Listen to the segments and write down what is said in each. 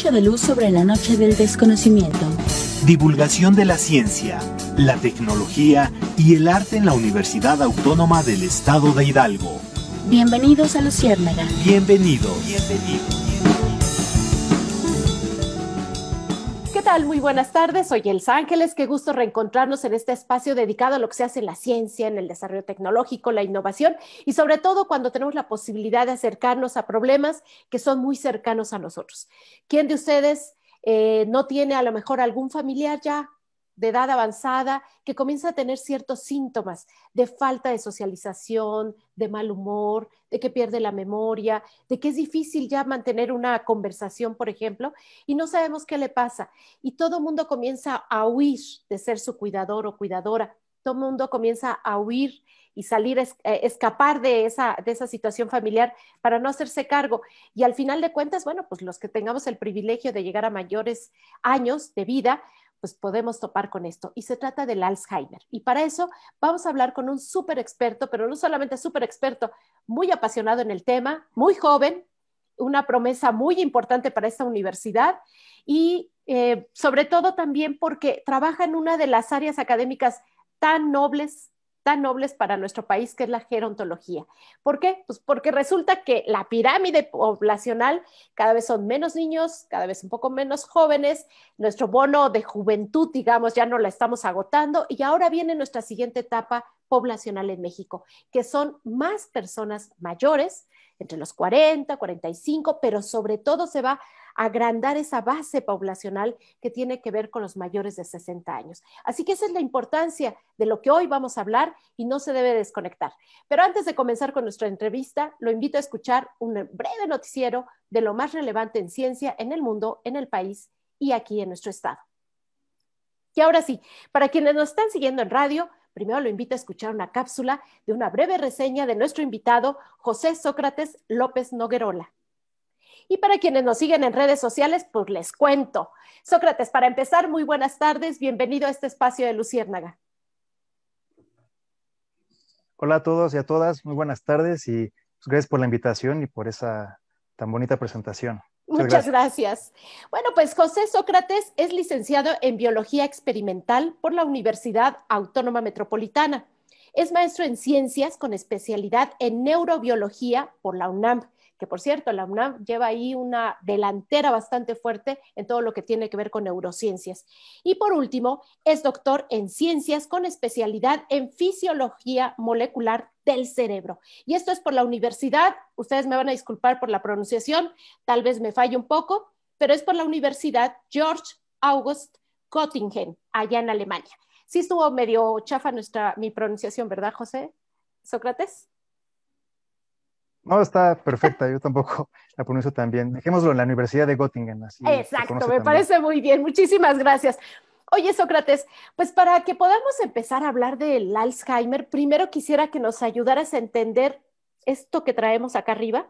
mucho de luz sobre la noche del desconocimiento. Divulgación de la ciencia, la tecnología y el arte en la Universidad Autónoma del Estado de Hidalgo. Bienvenidos a Luciérnaga. Bienvenidos. Bienvenidos. Tal? Muy buenas tardes. Soy Elsa Ángeles. Qué gusto reencontrarnos en este espacio dedicado a lo que se hace en la ciencia, en el desarrollo tecnológico, la innovación y sobre todo cuando tenemos la posibilidad de acercarnos a problemas que son muy cercanos a nosotros. ¿Quién de ustedes eh, no tiene a lo mejor algún familiar ya de edad avanzada que comienza a tener ciertos síntomas de falta de socialización, de mal humor, de que pierde la memoria, de que es difícil ya mantener una conversación, por ejemplo, y no sabemos qué le pasa. Y todo mundo comienza a huir de ser su cuidador o cuidadora. Todo mundo comienza a huir y salir, eh, escapar de esa, de esa situación familiar para no hacerse cargo. Y al final de cuentas, bueno, pues los que tengamos el privilegio de llegar a mayores años de vida, pues podemos topar con esto. Y se trata del Alzheimer. Y para eso vamos a hablar con un súper experto, pero no solamente súper experto, muy apasionado en el tema, muy joven, una promesa muy importante para esta universidad y eh, sobre todo también porque trabaja en una de las áreas académicas tan nobles nobles para nuestro país, que es la gerontología. ¿Por qué? Pues porque resulta que la pirámide poblacional cada vez son menos niños, cada vez un poco menos jóvenes, nuestro bono de juventud, digamos, ya no la estamos agotando y ahora viene nuestra siguiente etapa poblacional en México, que son más personas mayores, entre los 40, 45, pero sobre todo se va a agrandar esa base poblacional que tiene que ver con los mayores de 60 años. Así que esa es la importancia de lo que hoy vamos a hablar y no se debe desconectar. Pero antes de comenzar con nuestra entrevista, lo invito a escuchar un breve noticiero de lo más relevante en ciencia en el mundo, en el país y aquí en nuestro estado. Y ahora sí, para quienes nos están siguiendo en radio, Primero lo invito a escuchar una cápsula de una breve reseña de nuestro invitado, José Sócrates López Noguerola. Y para quienes nos siguen en redes sociales, pues les cuento. Sócrates, para empezar, muy buenas tardes, bienvenido a este espacio de Luciérnaga. Hola a todos y a todas, muy buenas tardes y pues, gracias por la invitación y por esa tan bonita presentación. Muchas gracias. Bueno, pues José Sócrates es licenciado en Biología Experimental por la Universidad Autónoma Metropolitana. Es maestro en ciencias con especialidad en neurobiología por la UNAM que por cierto, la UNAM lleva ahí una delantera bastante fuerte en todo lo que tiene que ver con neurociencias. Y por último, es doctor en ciencias con especialidad en fisiología molecular del cerebro. Y esto es por la universidad, ustedes me van a disculpar por la pronunciación, tal vez me falle un poco, pero es por la Universidad George August Göttingen, allá en Alemania. Sí estuvo medio chafa nuestra, mi pronunciación, ¿verdad, José? Sócrates. No, está perfecta, yo tampoco la pronuncio tan bien. Dejémoslo en la Universidad de Göttingen. Exacto, me parece muy bien. Muchísimas gracias. Oye, Sócrates, pues para que podamos empezar a hablar del Alzheimer, primero quisiera que nos ayudaras a entender esto que traemos acá arriba,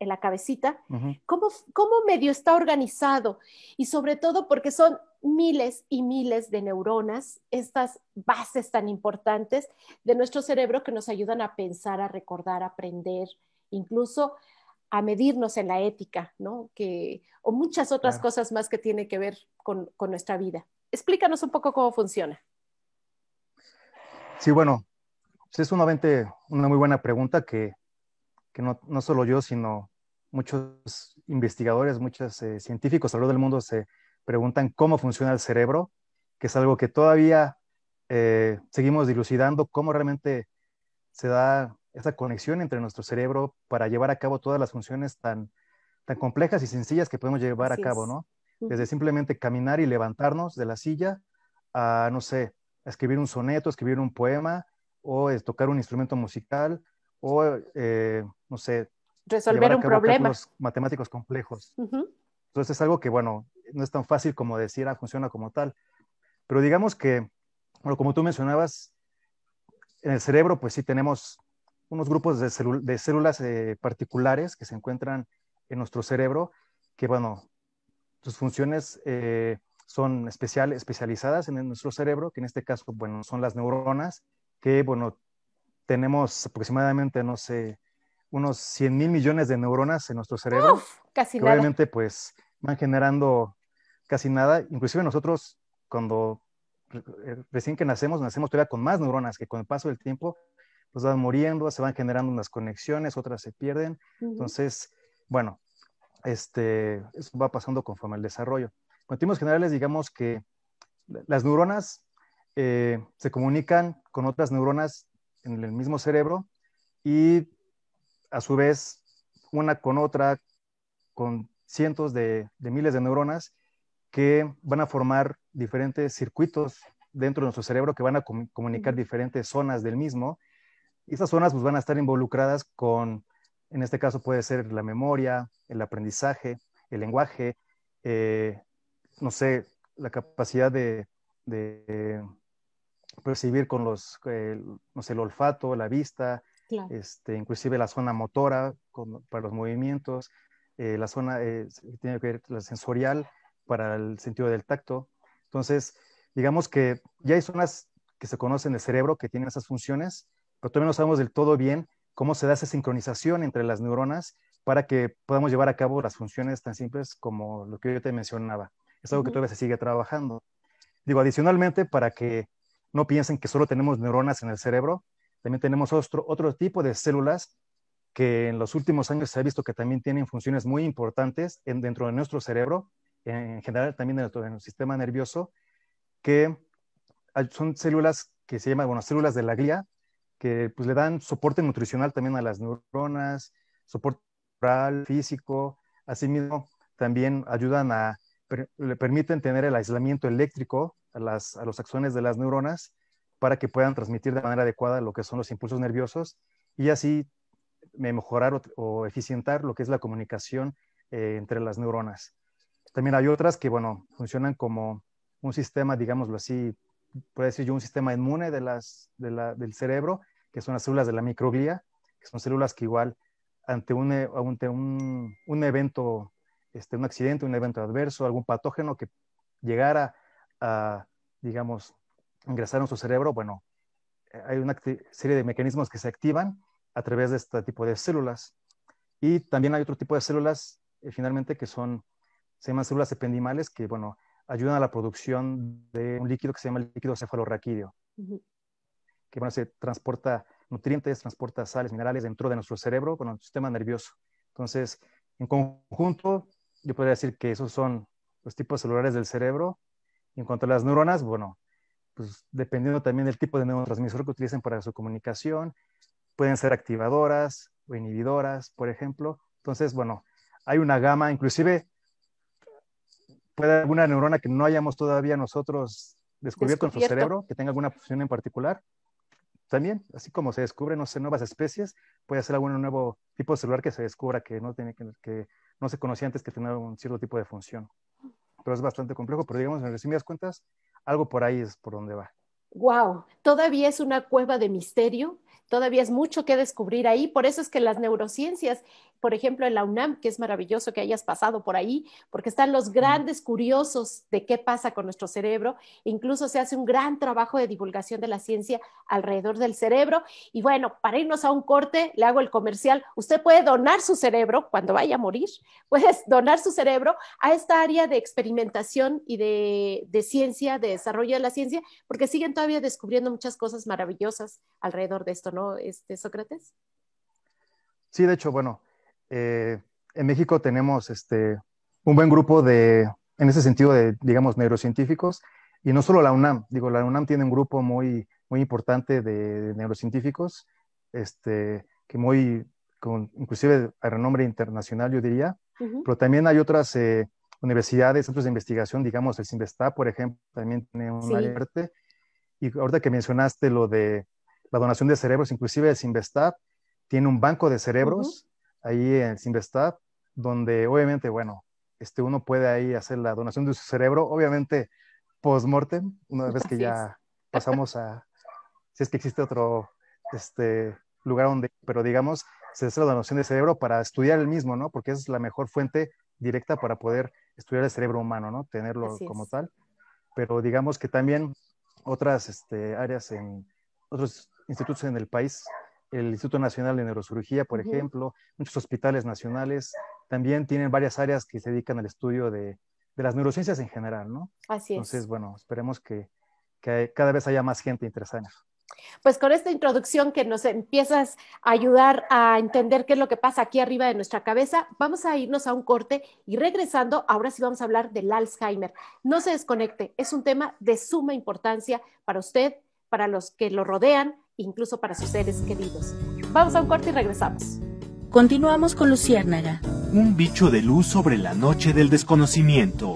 en la cabecita, cómo, cómo medio está organizado y sobre todo porque son miles y miles de neuronas, estas bases tan importantes de nuestro cerebro que nos ayudan a pensar, a recordar, a aprender, incluso a medirnos en la ética, ¿no? Que, o muchas otras cosas más que tienen que ver con, nuestra vida. Explícanos un poco cómo funciona. Sí, bueno, es sumamente una muy buena pregunta que, no, solo yo, sino muchos investigadores, muchos eh, científicos alrededor del mundo se preguntan cómo funciona el cerebro, que es algo que todavía eh, seguimos dilucidando, cómo realmente se da esa conexión entre nuestro cerebro para llevar a cabo todas las funciones tan, tan complejas y sencillas que podemos llevar a cabo, ¿no? Desde simplemente caminar y levantarnos de la silla a, no sé, escribir un soneto, escribir un poema o tocar un instrumento musical o, eh, no sé, resolver un problema. matemáticos complejos. Entonces es algo que, bueno, no es tan fácil como decir, ah, funciona como tal. Pero digamos que, bueno, como tú mencionabas, en el cerebro, pues sí tenemos unos grupos de, células eh, particulares que se encuentran en nuestro cerebro, que bueno, sus funciones eh, son especial, especializadas en nuestro cerebro, que en este caso, bueno, son las neuronas, que bueno, tenemos aproximadamente, no sé, unos 100 mil millones de neuronas en nuestro cerebro. casi Probablemente, pues, van generando casi nada. Inclusive nosotros, cuando recién que nacemos, nacemos todavía con más neuronas que con el paso del tiempo, van muriendo, se van generando unas conexiones, otras se pierden. Entonces, bueno, este, eso va pasando conforme al desarrollo. En términos generales, digamos que las neuronas eh, se comunican con otras neuronas en el mismo cerebro y a su vez una con otra, con cientos de, miles de neuronas que van a formar diferentes circuitos dentro de nuestro cerebro que van a comunicar diferentes zonas del mismo. Y estas zonas pues, van a estar involucradas con, en este caso puede ser la memoria, el aprendizaje, el lenguaje, eh, no sé, la capacidad de, percibir con los, eh, no sé, el olfato, la vista, este, inclusive la zona motora para los movimientos, eh, la zona eh, tiene que ver la sensorial para el sentido del tacto. Entonces, digamos que ya hay zonas que se conocen del cerebro que tienen esas funciones, pero todavía no sabemos del todo bien cómo se da esa sincronización entre las neuronas para que podamos llevar a cabo las funciones tan simples como lo que yo te mencionaba. Es algo que todavía se sigue trabajando. Digo, adicionalmente, para que no piensen que solo tenemos neuronas en el cerebro, también tenemos otro, otro tipo de células que en los últimos años se ha visto que también tienen funciones muy importantes dentro de nuestro cerebro, en general también dentro de nuestro sistema nervioso, que son células que se llaman, bueno, células de la glía, que pues le dan soporte nutricional también a las neuronas, soporte oral, físico, asimismo también ayudan a, le permiten tener el aislamiento eléctrico a, los axones de las neuronas para que puedan transmitir de manera adecuada lo que son los impulsos nerviosos y así mejorar o, eficientar lo que es la comunicación eh, entre las neuronas. También hay otras que, bueno, funcionan como un sistema, digámoslo así, puede decir yo, un sistema inmune de las, del cerebro, que son las células de la microglía, que son células que igual ante un, ante un, un evento, este, un accidente, un evento adverso, algún patógeno que llegara a, digamos, ingresar en su cerebro, bueno, eh, hay una serie de mecanismos que se activan a través de este tipo de células. Y también hay otro tipo de células, eh, finalmente, que son, se llaman células ependimales, que, bueno, ayudan a la producción de un líquido que se llama líquido cefalorraquídeo, que, bueno, se transporta nutrientes, transporta sales, minerales dentro de nuestro cerebro, bueno, el sistema nervioso. Entonces, en conjunto, yo podría decir que esos son los tipos celulares del cerebro. En cuanto a las neuronas, bueno, pues dependiendo también del tipo de neurotransmisor que utilicen para su comunicación, pueden ser activadoras o inhibidoras, por ejemplo. Entonces, bueno, hay una gama, inclusive puede haber alguna neurona que no hayamos todavía nosotros descubierto, en su cerebro, que tenga alguna función en particular. También, así como se descubren, no sé, nuevas especies, puede ser algún nuevo tipo de celular que se descubra que no, tiene que, que no se conocía antes que tenía un cierto tipo de función. Pero es bastante complejo, pero digamos, en resumidas cuentas, algo por ahí es por donde va. Wow, todavía es una cueva de misterio, todavía es mucho que descubrir ahí, por eso es que las neurociencias por ejemplo, en la UNAM, que es maravilloso que hayas pasado por ahí, porque están los grandes curiosos de qué pasa con nuestro cerebro. Incluso se hace un gran trabajo de divulgación de la ciencia alrededor del cerebro. Y bueno, para irnos a un corte, le hago el comercial. Usted puede donar su cerebro cuando vaya a morir. Puedes donar su cerebro a esta área de experimentación y de, de ciencia, de desarrollo de la ciencia, porque siguen todavía descubriendo muchas cosas maravillosas alrededor de esto, ¿no, este, Sócrates? Sí, de hecho, bueno, eh, en México tenemos este, un buen grupo de, en ese sentido, de, digamos, neurocientíficos, y no solo la UNAM, digo, la UNAM tiene un grupo muy, muy importante de, neurocientíficos, este, que muy, con, inclusive a renombre internacional, yo diría, pero también hay otras eh, universidades, centros de investigación, digamos, el CIMBESTA, por ejemplo, también tiene un sí. y ahorita que mencionaste lo de la donación de cerebros, inclusive el CIMBESTA tiene un banco de cerebros, ahí en Simvestab, donde obviamente, bueno, este, uno puede ahí hacer la donación de su cerebro, obviamente post-mortem, una vez que ya pasamos a, si es que existe otro este, lugar donde, pero digamos, se hace la donación de cerebro para estudiar el mismo, ¿no? Porque es la mejor fuente directa para poder estudiar el cerebro humano, ¿no? Tenerlo como tal. Pero digamos que también otras este, áreas en otros institutos en el país el Instituto Nacional de Neurocirugía, por ejemplo, muchos hospitales nacionales también tienen varias áreas que se dedican al estudio de, de las neurociencias en general, ¿no? Así es. Entonces, bueno, esperemos que, que cada vez haya más gente interesada pues con esta introducción que nos empiezas a ayudar a entender qué es lo que pasa aquí arriba de nuestra cabeza, vamos a irnos a un corte y regresando, ahora sí vamos a hablar del Alzheimer. No se desconecte, es un tema de suma importancia para usted, para los que lo rodean, incluso para sus seres queridos. Vamos a un corte y regresamos. Continuamos con Luciérnaga. Un bicho de luz sobre la noche del desconocimiento.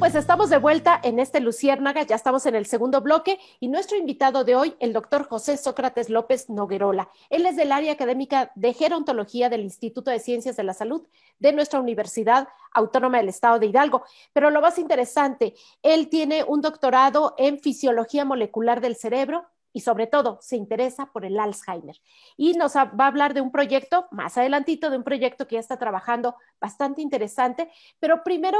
Pues estamos de vuelta en este Luciérnaga, ya estamos en el segundo bloque y nuestro invitado de hoy, el doctor José Sócrates López Noguerola. Él es del área académica de gerontología del Instituto de Ciencias de la Salud de nuestra Universidad Autónoma del Estado de Hidalgo. Pero lo más interesante, él tiene un doctorado en fisiología molecular del cerebro, y sobre todo se interesa por el Alzheimer. Y nos va a hablar de un proyecto, más adelantito, de un proyecto que ya está trabajando bastante interesante, pero primero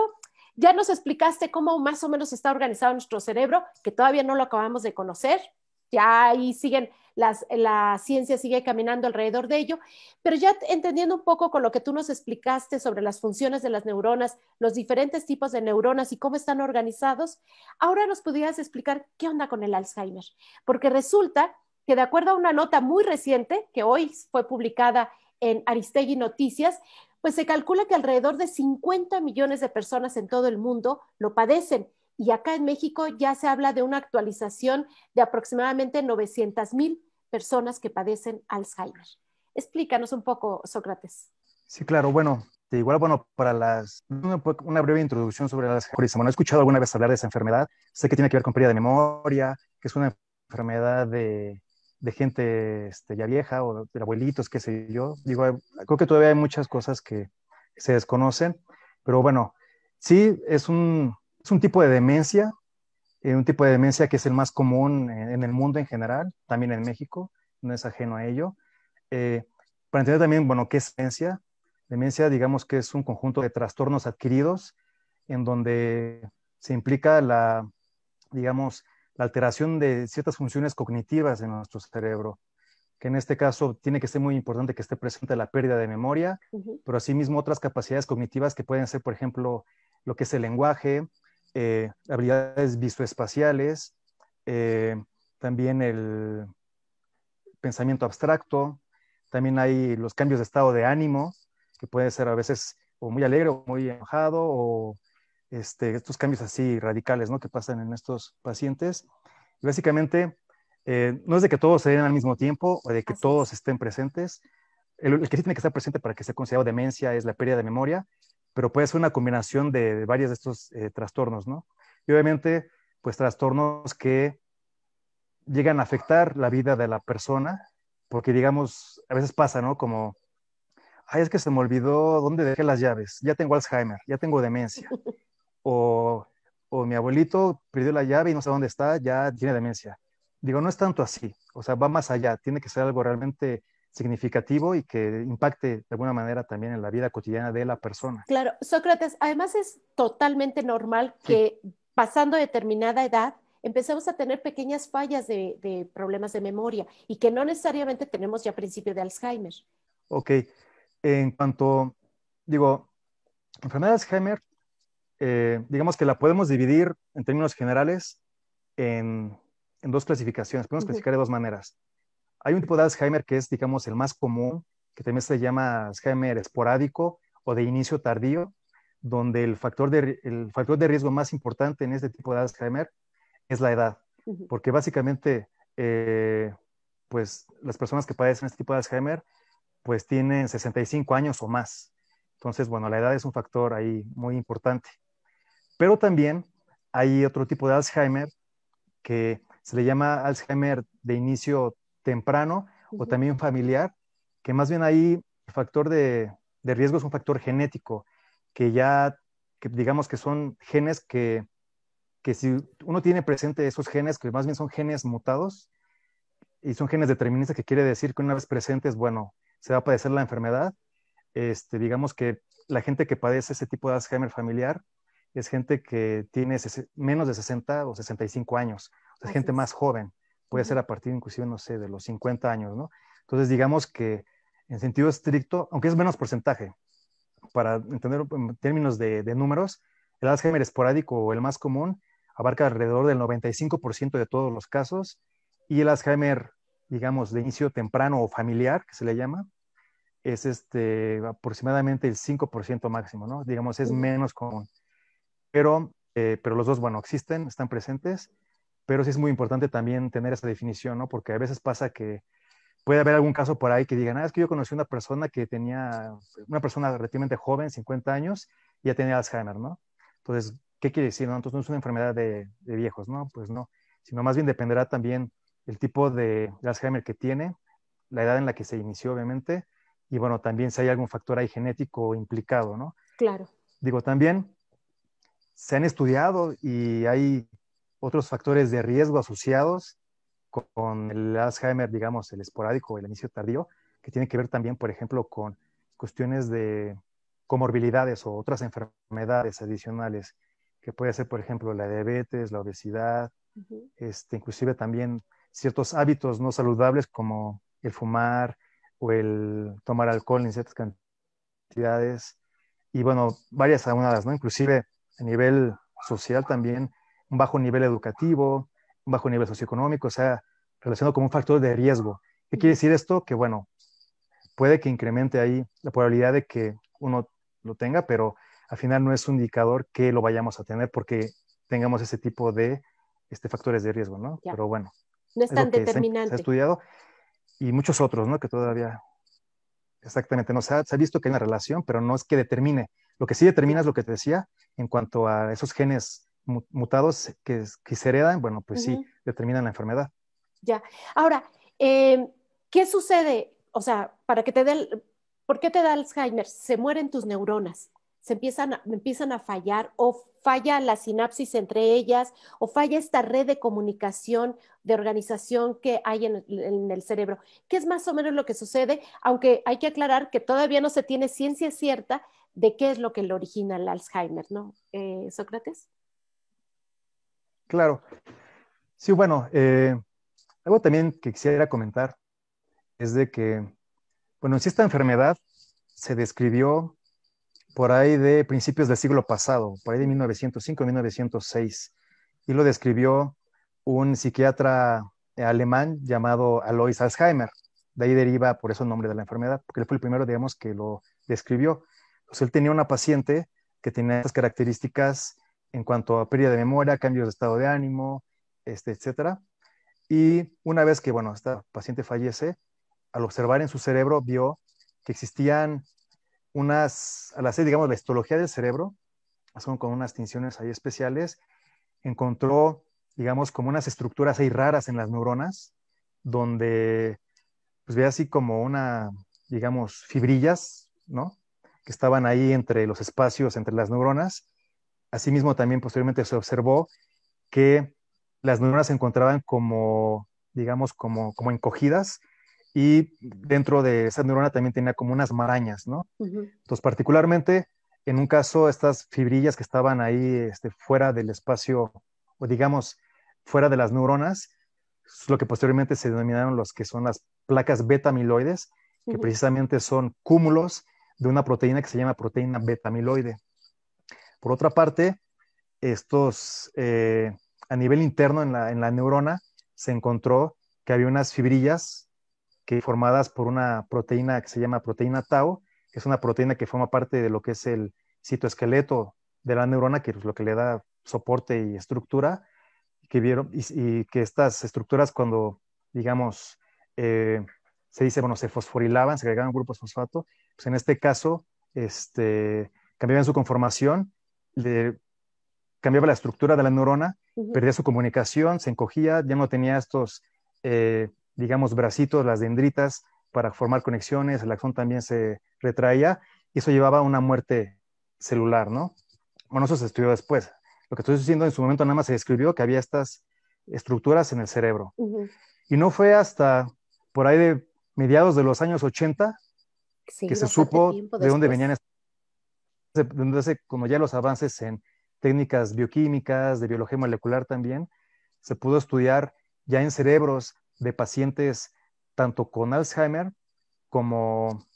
ya nos explicaste cómo más o menos está organizado nuestro cerebro, que todavía no lo acabamos de conocer. Ya ahí siguen, las, la ciencia sigue caminando alrededor de ello, pero ya entendiendo un poco con lo que tú nos explicaste sobre las funciones de las neuronas, los diferentes tipos de neuronas y cómo están organizados, ahora nos pudieras explicar qué onda con el Alzheimer, porque resulta que de acuerdo a una nota muy reciente que hoy fue publicada en Aristegui Noticias, pues se calcula que alrededor de 50 millones de personas en todo el mundo lo padecen. Y acá en México ya se habla de una actualización de aproximadamente 900 mil personas que padecen Alzheimer. Explícanos un poco, Sócrates. Sí, claro. Bueno, igual, bueno, para las, una, breve introducción sobre el Alzheimer. Bueno, he escuchado alguna vez hablar de esa enfermedad. Sé que tiene que ver con pérdida de memoria, que es una enfermedad de, de gente este, ya vieja o de abuelitos, qué sé yo. Digo, creo que todavía hay muchas cosas que se desconocen, pero bueno, sí es un, es un tipo de demencia, eh, un tipo de demencia que es el más común en, el mundo en general, también en México, no es ajeno a ello. Eh, para entender también, bueno, qué es demencia, demencia digamos que es un conjunto de trastornos adquiridos en donde se implica la, digamos, la alteración de ciertas funciones cognitivas en nuestro cerebro, que en este caso tiene que ser muy importante que esté presente la pérdida de memoria, pero asimismo otras capacidades cognitivas que pueden ser, por ejemplo, lo que es el lenguaje, eh, habilidades visoespaciales, eh, también el pensamiento abstracto, también hay los cambios de estado de ánimo, que puede ser a veces o muy alegre o muy enojado o este, estos cambios así radicales ¿no? que pasan en estos pacientes. Y básicamente, eh, no es de que todos se den al mismo tiempo o de que todos estén presentes. El, que sí tiene que estar presente para que sea considerado demencia es la pérdida de memoria, pero puede ser una combinación de, de varios de estos eh, trastornos, ¿no? Y obviamente, pues trastornos que llegan a afectar la vida de la persona, porque digamos, a veces pasa, ¿no? Como, ay, es que se me olvidó dónde dejé las llaves, ya tengo Alzheimer, ya tengo demencia. o, mi abuelito perdió la llave y no sé dónde está, ya tiene demencia. Digo, no es tanto así, o sea, va más allá, tiene que ser algo realmente significativo y que impacte de alguna manera también en la vida cotidiana de la persona. Claro, Sócrates, además es totalmente normal que pasando determinada edad empecemos a tener pequeñas fallas de, de, problemas de memoria y que no necesariamente tenemos ya principio de Alzheimer. Ok, en cuanto, digo, enfermedad de Alzheimer eh, digamos que la podemos dividir en términos generales en, dos clasificaciones. Podemos clasificar de dos maneras. Hay un tipo de Alzheimer que es, digamos, el más común, que también se llama Alzheimer esporádico o de inicio tardío, donde el factor de, el factor de riesgo más importante en este tipo de Alzheimer es la edad, porque básicamente, eh, pues las personas que padecen este tipo de Alzheimer, pues tienen 65 años o más. Entonces, bueno, la edad es un factor ahí muy importante. Pero también hay otro tipo de Alzheimer que se le llama Alzheimer de inicio temprano o también familiar, que más bien ahí el factor de, riesgo es un factor genético, que ya, digamos que son genes que, que si uno tiene presente esos genes, que más bien son genes mutados, y son genes deterministas, que quiere decir que una vez presentes, bueno, se va a padecer la enfermedad. Este, digamos que la gente que padece ese tipo de Alzheimer familiar es gente que tiene menos de 60 o 65 años, o sea, gente más joven, puede ser a partir inclusive, no sé, de los 50 años, ¿no? Entonces, digamos que en sentido estricto, aunque es menos porcentaje, para entender en términos de, números, el Alzheimer esporádico o el más común abarca alrededor del 95% de todos los casos y el Alzheimer, digamos, de inicio temprano o familiar, que se le llama, es este, aproximadamente el 5% máximo, ¿no? Digamos, es menos común. Pero, eh, pero los dos, bueno, existen, están presentes, pero sí es muy importante también tener esa definición, ¿no? Porque a veces pasa que puede haber algún caso por ahí que digan, ah, es que yo conocí una persona que tenía, una persona relativamente joven, 50 años, y ya tenía Alzheimer, ¿no? Entonces, ¿qué quiere decir? No? Entonces no es una enfermedad de, de, viejos, ¿no? Pues no, sino más bien dependerá también el tipo de, Alzheimer que tiene, la edad en la que se inició, obviamente, y bueno, también si hay algún factor ahí genético implicado, ¿no? Claro. Digo, también se han estudiado y hay otros factores de riesgo asociados con el Alzheimer, digamos, el esporádico, el inicio tardío, que tiene que ver también, por ejemplo, con cuestiones de comorbilidades o otras enfermedades adicionales, que puede ser, por ejemplo, la diabetes, la obesidad, este, inclusive también ciertos hábitos no saludables como el fumar o el tomar alcohol en ciertas cantidades, y bueno, varias aunadas, ¿no? Inclusive a nivel social también, un bajo nivel educativo, un bajo nivel socioeconómico, o sea, relacionado con un factor de riesgo. ¿Qué quiere decir esto? Que bueno, puede que incremente ahí la probabilidad de que uno lo tenga, pero al final no es un indicador que lo vayamos a tener porque tengamos ese tipo de este, factores de riesgo, ¿no? Pero bueno. No es tan determinante. Se, ha estudiado y muchos otros, ¿no? Que todavía exactamente no se ha, se ha, visto que hay una relación, pero no es que determine. Lo que sí determina es lo que te decía en cuanto a esos genes mutados que, que se heredan, bueno, pues sí, determinan la enfermedad. Ya. Ahora, em, ¿qué sucede? O sea, para que te dé, ¿por qué te da Alzheimer? Se mueren tus neuronas, se empiezan a, empiezan a fallar o falla la sinapsis entre ellas o falla esta red de comunicación, de organización que hay en, en, el cerebro. ¿Qué es más o menos lo que sucede? Aunque hay que aclarar que todavía no se tiene ciencia cierta de qué es lo que le origina el Alzheimer, ¿no? Eh, Sócrates. Claro. Sí, bueno, eh, algo también que quisiera comentar es de que, bueno, si esta enfermedad se describió por ahí de principios del siglo pasado, por ahí de 1905, 1906, y lo describió un psiquiatra alemán llamado Alois Alzheimer. De ahí deriva por eso el nombre de la enfermedad, porque él fue el primero, digamos, que lo describió. Él tenía una paciente que tenía estas características en cuanto a pérdida de memoria, cambios de estado de ánimo, este, etcétera. Y una vez que, bueno, esta paciente fallece, al observar en su cerebro vio que existían unas, al hacer, digamos, la histología del cerebro, son con unas tinciones ahí especiales, encontró, digamos, como unas estructuras ahí raras en las neuronas, donde, pues ve así como una, digamos, fibrillas, ¿no? Que estaban ahí entre los espacios, entre las neuronas, Asimismo, también posteriormente se observó que las neuronas se encontraban como, digamos, como, como encogidas y dentro de esa neurona también tenía como unas marañas, ¿no? Entonces, particularmente en un caso, estas fibrillas que estaban ahí este, fuera del espacio, o digamos, fuera de las neuronas, es lo que posteriormente se denominaron los que son las placas beta-amiloides, que precisamente son cúmulos de una proteína que se llama proteína beta-amiloide. Por otra parte, estos, eh, a nivel interno en la, neurona, se encontró que había unas fibrillas que formadas por una proteína que se llama proteína tau, que es una proteína que forma parte de lo que es el citoesqueleto de la neurona, que es lo que le da soporte y estructura, que vieron, y, que estas estructuras cuando, digamos, eh, se dice, bueno, se fosforilaban, se agregaban grupos fosfato, pues en este caso, este, cambiaban su conformación cambiaba la estructura de la neurona, perdía su comunicación, se encogía, ya no tenía estos, eh, digamos, bracitos, las dendritas para formar conexiones, el axón también se retraía y eso llevaba a una muerte celular, ¿no? Bueno, eso se estudió después. Lo que estoy diciendo en su momento nada más se describió que había estas estructuras en el cerebro. Y no fue hasta por ahí de mediados de los años 80 que se supo de dónde venían como ya los avances en técnicas bioquímicas, de biología molecular también, se pudo estudiar ya en cerebros de pacientes tanto con Alzheimer como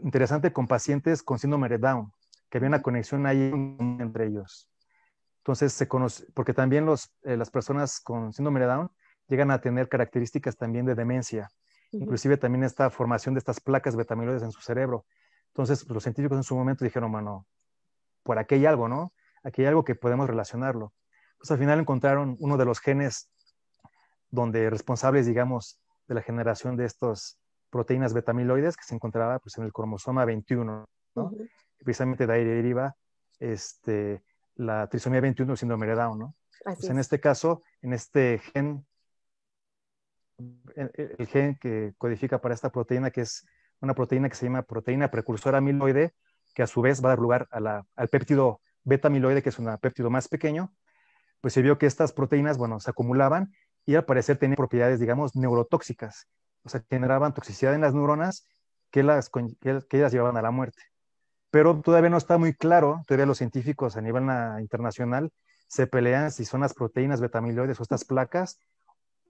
interesante con pacientes con síndrome de Down, que había una conexión ahí entre ellos. Entonces se conoce, porque también los, eh, las personas con síndrome de Down llegan a tener características también de demencia, inclusive también esta formación de estas placas betamiloides en su cerebro. Entonces los científicos en su momento dijeron, bueno, por aquí hay algo, ¿no? Aquí hay algo que podemos relacionarlo. Pues al final encontraron uno de los genes donde responsables, digamos, de la generación de estas proteínas betamiloides que se encontraba pues, en el cromosoma 21, ¿no? Precisamente de ahí deriva este, la trisomía 21 del síndrome de Down, ¿no? Pues en este caso, en este gen, el, gen que codifica para esta proteína, que es una proteína que se llama proteína precursora amiloide, que a su vez va a dar lugar al péptido beta-amiloide, que es un péptido más pequeño, pues se vio que estas proteínas, bueno, se acumulaban y al parecer tenían propiedades, digamos, neurotóxicas. O sea, generaban toxicidad en las neuronas que las, que, ellas llevaban a la muerte. Pero todavía no está muy claro, todavía los científicos a nivel internacional se pelean si son las proteínas betamiloides o estas placas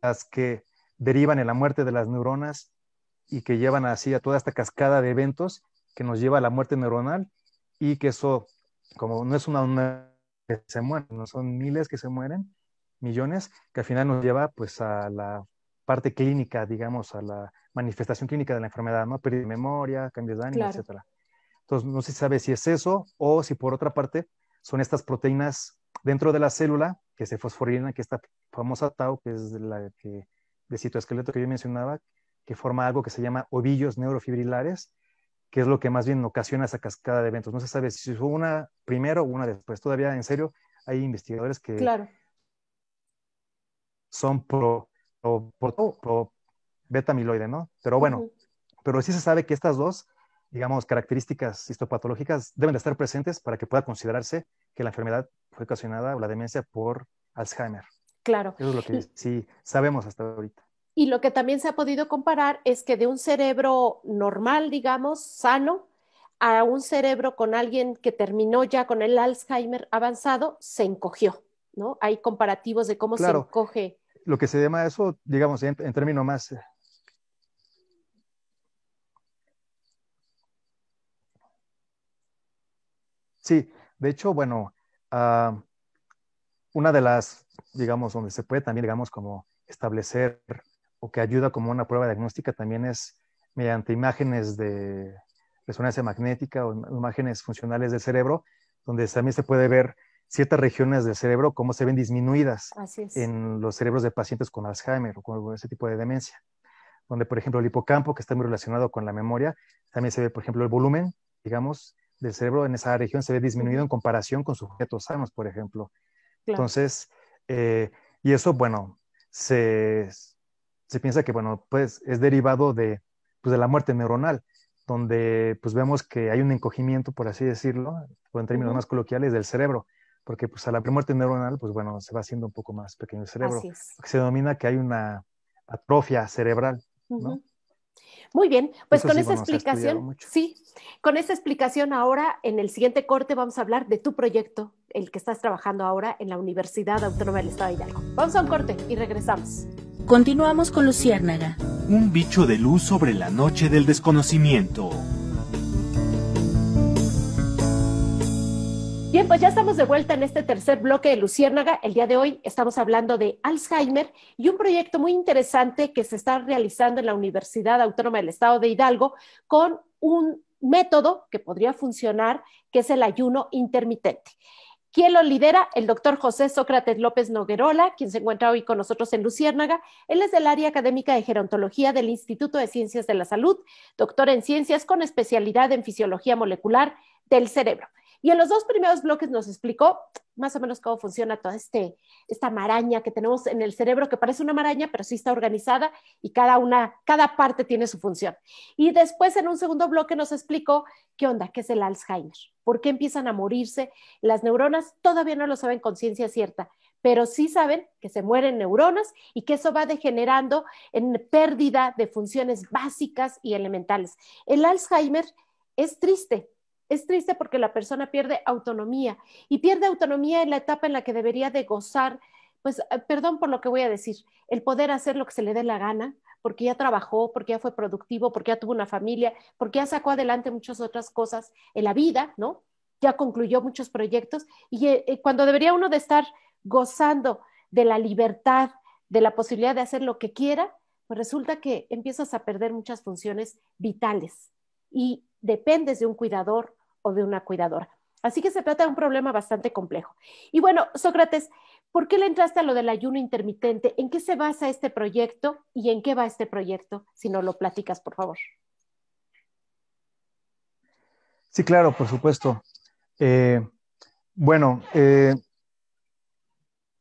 las que derivan en la muerte de las neuronas y que llevan así a toda esta cascada de eventos que nos lleva a la muerte neuronal y que eso, como no es una, que se muere, no son miles que se mueren, millones, que al final nos lleva pues a la parte clínica, digamos, a la manifestación clínica de la enfermedad, ¿no? Pérdida de memoria, cambios de ánimo, etcétera. Entonces, no se sabe si es eso o si por otra parte son estas proteínas dentro de la célula que se fosforilan, que esta famosa tau, que es la que, de citoesqueleto que yo mencionaba, que forma algo que se llama ovillos neurofibrilares, que es lo que más bien ocasiona esa cascada de eventos. No se sabe si fue una primero o una después. Todavía, en serio, hay investigadores que claro. son pro, pro, beta amiloide, ¿no? Pero bueno, pero sí se sabe que estas dos, digamos, características histopatológicas deben de estar presentes para que pueda considerarse que la enfermedad fue ocasionada o la demencia por Alzheimer. Claro. Eso es lo que sí sabemos hasta ahorita. Y lo que también se ha podido comparar es que de un cerebro normal, digamos, sano, a un cerebro con alguien que terminó ya con el Alzheimer avanzado, se encogió, ¿no? Hay comparativos de cómo se encoge. Lo que se llama eso, digamos, en, términos más... Eh, sí, de hecho, bueno, ah, una de las, digamos, donde se puede también, digamos, como establecer o que ayuda como una prueba diagnóstica también es mediante imágenes de resonancia magnética o imágenes funcionales del cerebro, donde también se puede ver ciertas regiones del cerebro cómo se ven disminuidas en los cerebros de pacientes con Alzheimer o con ese tipo de demencia. Donde, por ejemplo, el hipocampo, que está muy relacionado con la memoria, también se ve, por ejemplo, el volumen, digamos, del cerebro en esa región se ve disminuido en comparación con sujetos sanos, por ejemplo. Entonces, eh, y eso, bueno, se, se piensa que, bueno, pues es derivado de, pues, de la muerte neuronal, donde pues vemos que hay un encogimiento, por así decirlo, o en términos más coloquiales, del cerebro, porque pues a la muerte neuronal, pues bueno, se va haciendo un poco más pequeño el cerebro. se denomina que hay una atrofia cerebral, ¿no? Muy bien, pues con esa explicación, sí, con esa explicación ahora en el siguiente corte vamos a hablar de tu proyecto, el que estás trabajando ahora en la Universidad Autónoma del Estado de Hidalgo. Vamos a un corte y regresamos. Continuamos con Luciérnaga. Un bicho de luz sobre la noche del desconocimiento. Bien, pues ya estamos de vuelta en este tercer bloque de Luciérnaga. El día de hoy estamos hablando de Alzheimer y un proyecto muy interesante que se está realizando en la Universidad Autónoma del Estado de Hidalgo con un método que podría funcionar, que es el ayuno intermitente. ¿Quién lo lidera? El doctor José Sócrates López Noguerola, quien se encuentra hoy con nosotros en Luciérnaga. Él es del área académica de gerontología del Instituto de Ciencias de la Salud, doctor en ciencias con especialidad en fisiología molecular del cerebro. Y en los dos primeros bloques nos explicó más o menos cómo funciona toda este, esta maraña que tenemos en el cerebro, que parece una maraña, pero sí está organizada y cada, una, cada parte tiene su función. Y después en un segundo bloque nos explicó qué onda, qué es el Alzheimer, por qué empiezan a morirse las neuronas, todavía no lo saben con ciencia cierta, pero sí saben que se mueren neuronas y que eso va degenerando en pérdida de funciones básicas y elementales. El Alzheimer es triste, es triste porque la persona pierde autonomía y pierde autonomía en la etapa en la que debería de gozar, pues, eh, perdón por lo que voy a decir, el poder hacer lo que se le dé la gana, porque ya trabajó, porque ya fue productivo, porque ya tuvo una familia, porque ya sacó adelante muchas otras cosas en la vida, ¿no? Ya concluyó muchos proyectos y eh, eh, cuando debería uno de estar gozando de la libertad, de la posibilidad de hacer lo que quiera, pues resulta que empiezas a perder muchas funciones vitales y dependes de un cuidador o de una cuidadora. Así que se trata de un problema bastante complejo. Y bueno, Sócrates, ¿por qué le entraste a lo del ayuno intermitente? ¿En qué se basa este proyecto y en qué va este proyecto? Si no lo platicas, por favor. Sí, claro, por supuesto. Eh, bueno, eh,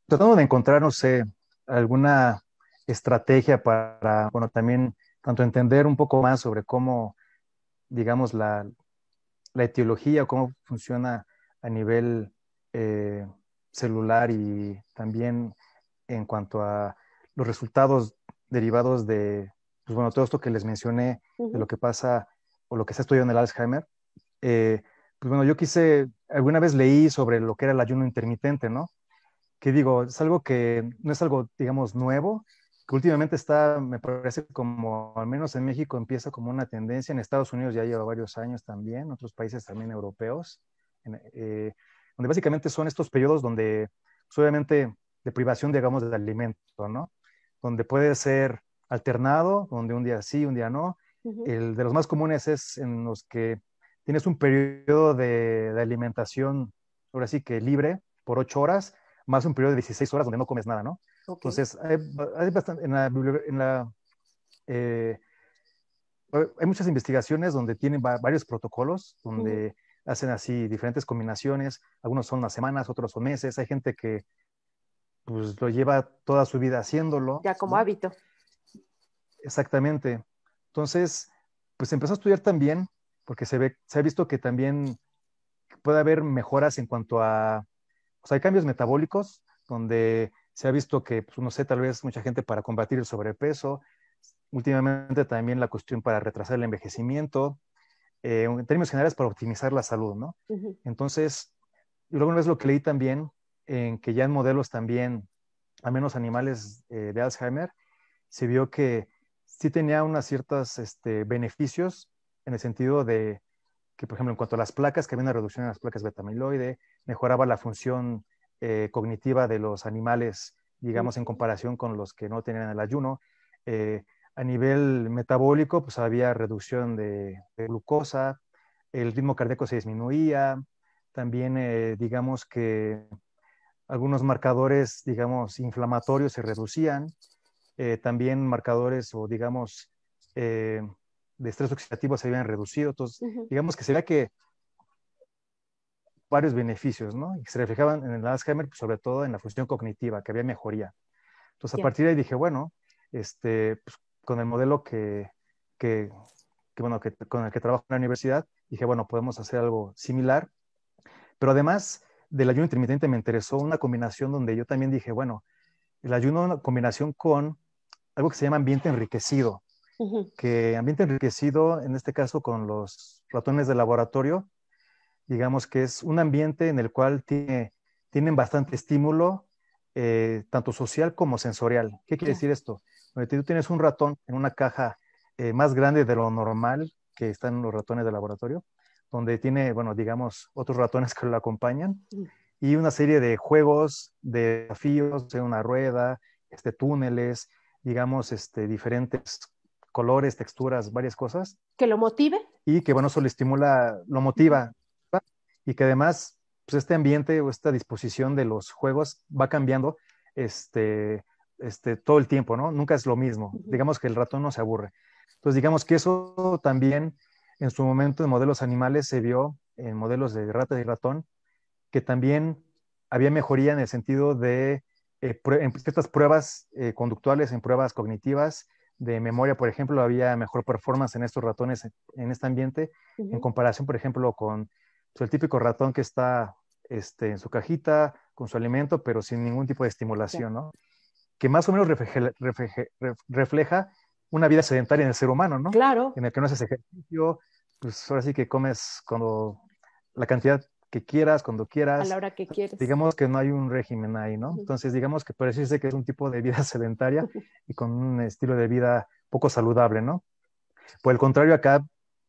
tratando de encontrar, no sé, alguna estrategia para, bueno, también tanto entender un poco más sobre cómo, digamos, la, la etiología, cómo funciona a nivel eh, celular y también en cuanto a los resultados derivados de, pues bueno, todo esto que les mencioné, de lo que pasa o lo que está estudiando en el Alzheimer. Eh, pues bueno, yo quise, alguna vez leí sobre lo que era el ayuno intermitente, ¿no? Que digo, es algo que no es algo, digamos, nuevo, que últimamente está, me parece como, al menos en México empieza como una tendencia, en Estados Unidos ya lleva varios años también, otros países también europeos, eh, donde básicamente son estos periodos donde, pues, obviamente, de privación, digamos, del alimento, ¿no? Donde puede ser alternado, donde un día sí, un día no. El de los más comunes es en los que tienes un periodo de, de alimentación, ahora sí que libre, por ocho horas, más un periodo de 16 horas donde no comes nada, ¿no? Entonces, hay, bastante, en la, en la eh, hay muchas investigaciones donde tienen varios protocolos, donde hacen así diferentes combinaciones, algunos son unas semanas, otros son meses, hay gente que pues lo lleva toda su vida haciéndolo. Ya como hábito. Exactamente. Entonces, pues empezó a estudiar también, porque se, ve, se ha visto que también puede haber mejoras en cuanto a, o sea, hay cambios metabólicos, donde se ha visto que, pues, no sé, tal vez mucha gente para combatir el sobrepeso, últimamente también la cuestión para retrasar el envejecimiento, eh, en términos generales para optimizar la salud, ¿no? Entonces, y luego una vez lo que leí también, en que ya en modelos también, a menos animales eh, de Alzheimer, se vio que sí tenía unos ciertos este, beneficios en el sentido de que, por ejemplo, en cuanto a las placas, que había una reducción en las placas beta-amiloide, mejoraba la función eh, cognitiva de los animales, digamos, en comparación con los que no tenían el ayuno. Eh, a nivel metabólico, pues había reducción de, glucosa, el ritmo cardíaco se disminuía, también eh, digamos que algunos marcadores, digamos, inflamatorios se reducían, también marcadores o digamos de estrés oxidativo se habían reducido. Entonces, digamos que sería que varios beneficios, ¿no? Y se reflejaban en el Alzheimer, pues, sobre todo en la función cognitiva, que había mejoría. Entonces, a partir de ahí dije, bueno, este, pues, con el modelo que, que, bueno, que, con el que trabajo en la universidad, dije, bueno, podemos hacer algo similar. Pero además del ayuno intermitente me interesó una combinación donde yo también dije, bueno, el ayuno una combinación con algo que se llama ambiente enriquecido, que ambiente enriquecido, en este caso con los ratones de laboratorio, digamos que es un ambiente en el cual tiene, tienen bastante estímulo, eh, tanto social como sensorial. ¿Qué quiere decir esto? tú tienes un ratón en una caja eh, más grande de lo normal que están los ratones de laboratorio, donde tiene, bueno, digamos, otros ratones que lo acompañan, y una serie de juegos, de desafíos, de una rueda, este, túneles, digamos, este, diferentes colores, texturas, varias cosas. ¿Que lo motive? Y que, bueno, eso le estimula, lo motiva y que además pues este ambiente o esta disposición de los juegos va cambiando este, este, todo el tiempo, ¿no? Nunca es lo mismo. Digamos que el ratón no se aburre. Entonces, digamos que eso también en su momento en modelos animales se vio en modelos de rata y ratón, que también había mejoría en el sentido de eh, en ciertas pruebas eh, conductuales, en pruebas cognitivas, de memoria, por ejemplo, había mejor performance en estos ratones en este ambiente, en comparación, por ejemplo, con el típico ratón que está este, en su cajita con su alimento, pero sin ningún tipo de estimulación, ¿no? Que más o menos refleja, una vida sedentaria en el ser humano, ¿no? Claro. En el que no haces ejercicio, pues ahora sí que comes cuando la cantidad que quieras, cuando quieras. A la hora que quieres. Digamos que no hay un régimen ahí, ¿no? Entonces, digamos que por decirse que es un tipo de vida sedentaria y con un estilo de vida poco saludable, ¿no? Por el contrario, acá,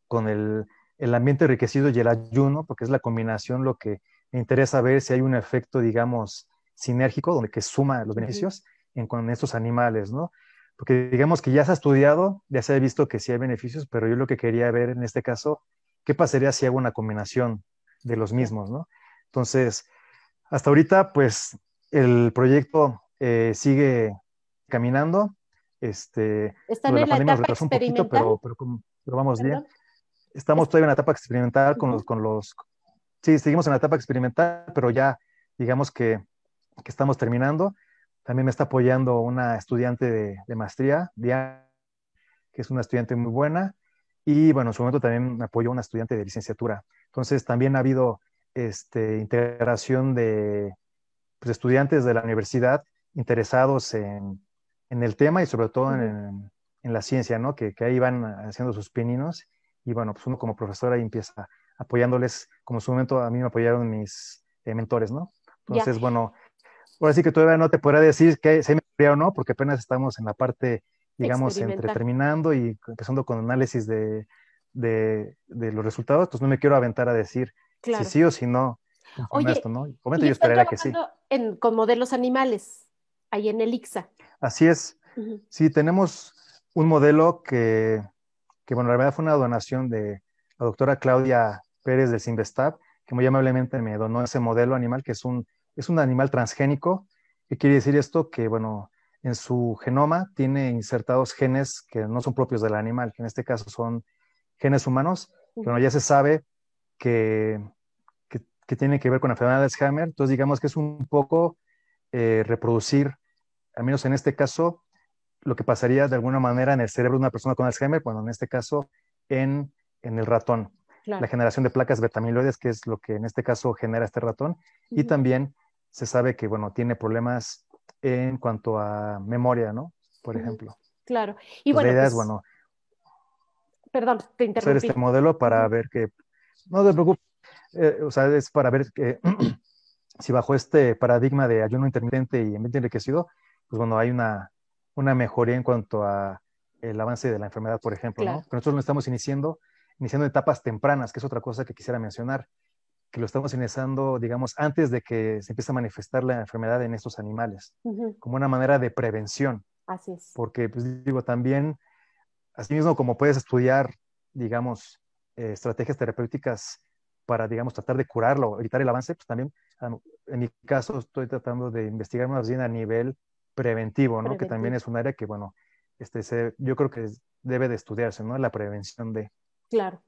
con el, el ambiente enriquecido y el ayuno, porque es la combinación lo que me interesa ver si hay un efecto, digamos, sinérgico, donde que suma los beneficios en, con estos animales, ¿no? Porque digamos que ya se ha estudiado, ya se ha visto que sí hay beneficios, pero yo lo que quería ver en este caso, ¿qué pasaría si hago una combinación de los mismos, ¿no? Entonces, hasta ahorita, pues, el proyecto eh, sigue caminando. Este, Está en la, etapa experimental. pero, pero, vamos bien. Estamos todavía en la etapa experimental con, los, con los... Sí, seguimos en la etapa experimental, pero ya digamos que, que estamos terminando. También me está apoyando una estudiante de, de maestría, Diana, que es una estudiante muy buena. Y bueno, en su momento también me apoyó una estudiante de licenciatura. Entonces también ha habido este, integración de pues, estudiantes de la universidad interesados en, en, el tema y sobre todo en, en la ciencia, ¿no? Que, que, ahí van haciendo sus pininos y bueno, pues uno como profesor ahí empieza apoyándoles, como en su momento a mí me apoyaron mis eh, mentores, ¿no? Entonces, bueno, ahora sí que todavía no te podrá decir que se me o no, porque apenas estamos en la parte, digamos, entre terminando y empezando con análisis de, de, de, los resultados, pues no me quiero aventar a decir si sí o si no. Oye, esto, ¿no? Momento yo esperaría que sí. En, con modelos animales, ahí en el. Así es. Sí, tenemos un modelo que que bueno, la verdad fue una donación de la doctora Claudia Pérez del Sinvestab, que muy amablemente me donó ese modelo animal, que es un, es un animal transgénico. ¿Qué quiere decir esto? Que bueno, en su genoma tiene insertados genes que no son propios del animal, que en este caso son genes humanos. Bueno, ya se sabe que, que, que tiene que ver con la enfermedad de Alzheimer. Entonces, digamos que es un poco eh, reproducir, al menos en este caso, lo que pasaría de alguna manera en el cerebro de una persona con Alzheimer, bueno, en este caso en, en el ratón. La generación de placas betamiloides, que es lo que en este caso genera este ratón. Y también se sabe que, bueno, tiene problemas en cuanto a memoria, ¿no? Por ejemplo. Claro. Y bueno, la idea es, pues bueno, perdón, te interrumpí. Hacer este modelo para ver que, no te preocupes, eh, o sea, es para ver que si bajo este paradigma de ayuno intermitente y ambiente enriquecido, pues bueno, hay una, una mejoría en cuanto a el avance de la enfermedad, por ejemplo, ¿no? Pero nosotros lo estamos iniciando, iniciando etapas tempranas, que es otra cosa que quisiera mencionar, que lo estamos iniciando, digamos, antes de que se empiece a manifestar la enfermedad en estos animales, como una manera de prevención. Así es. Porque, pues digo, también, así mismo como puedes estudiar, digamos, eh, estrategias terapéuticas para, digamos, tratar de curarlo, evitar el avance, pues también, en mi caso, estoy tratando de investigar más bien a nivel preventivo, ¿no? Que también es un área que, bueno, este, se, yo creo que debe de estudiarse, ¿no? La prevención de. Claro.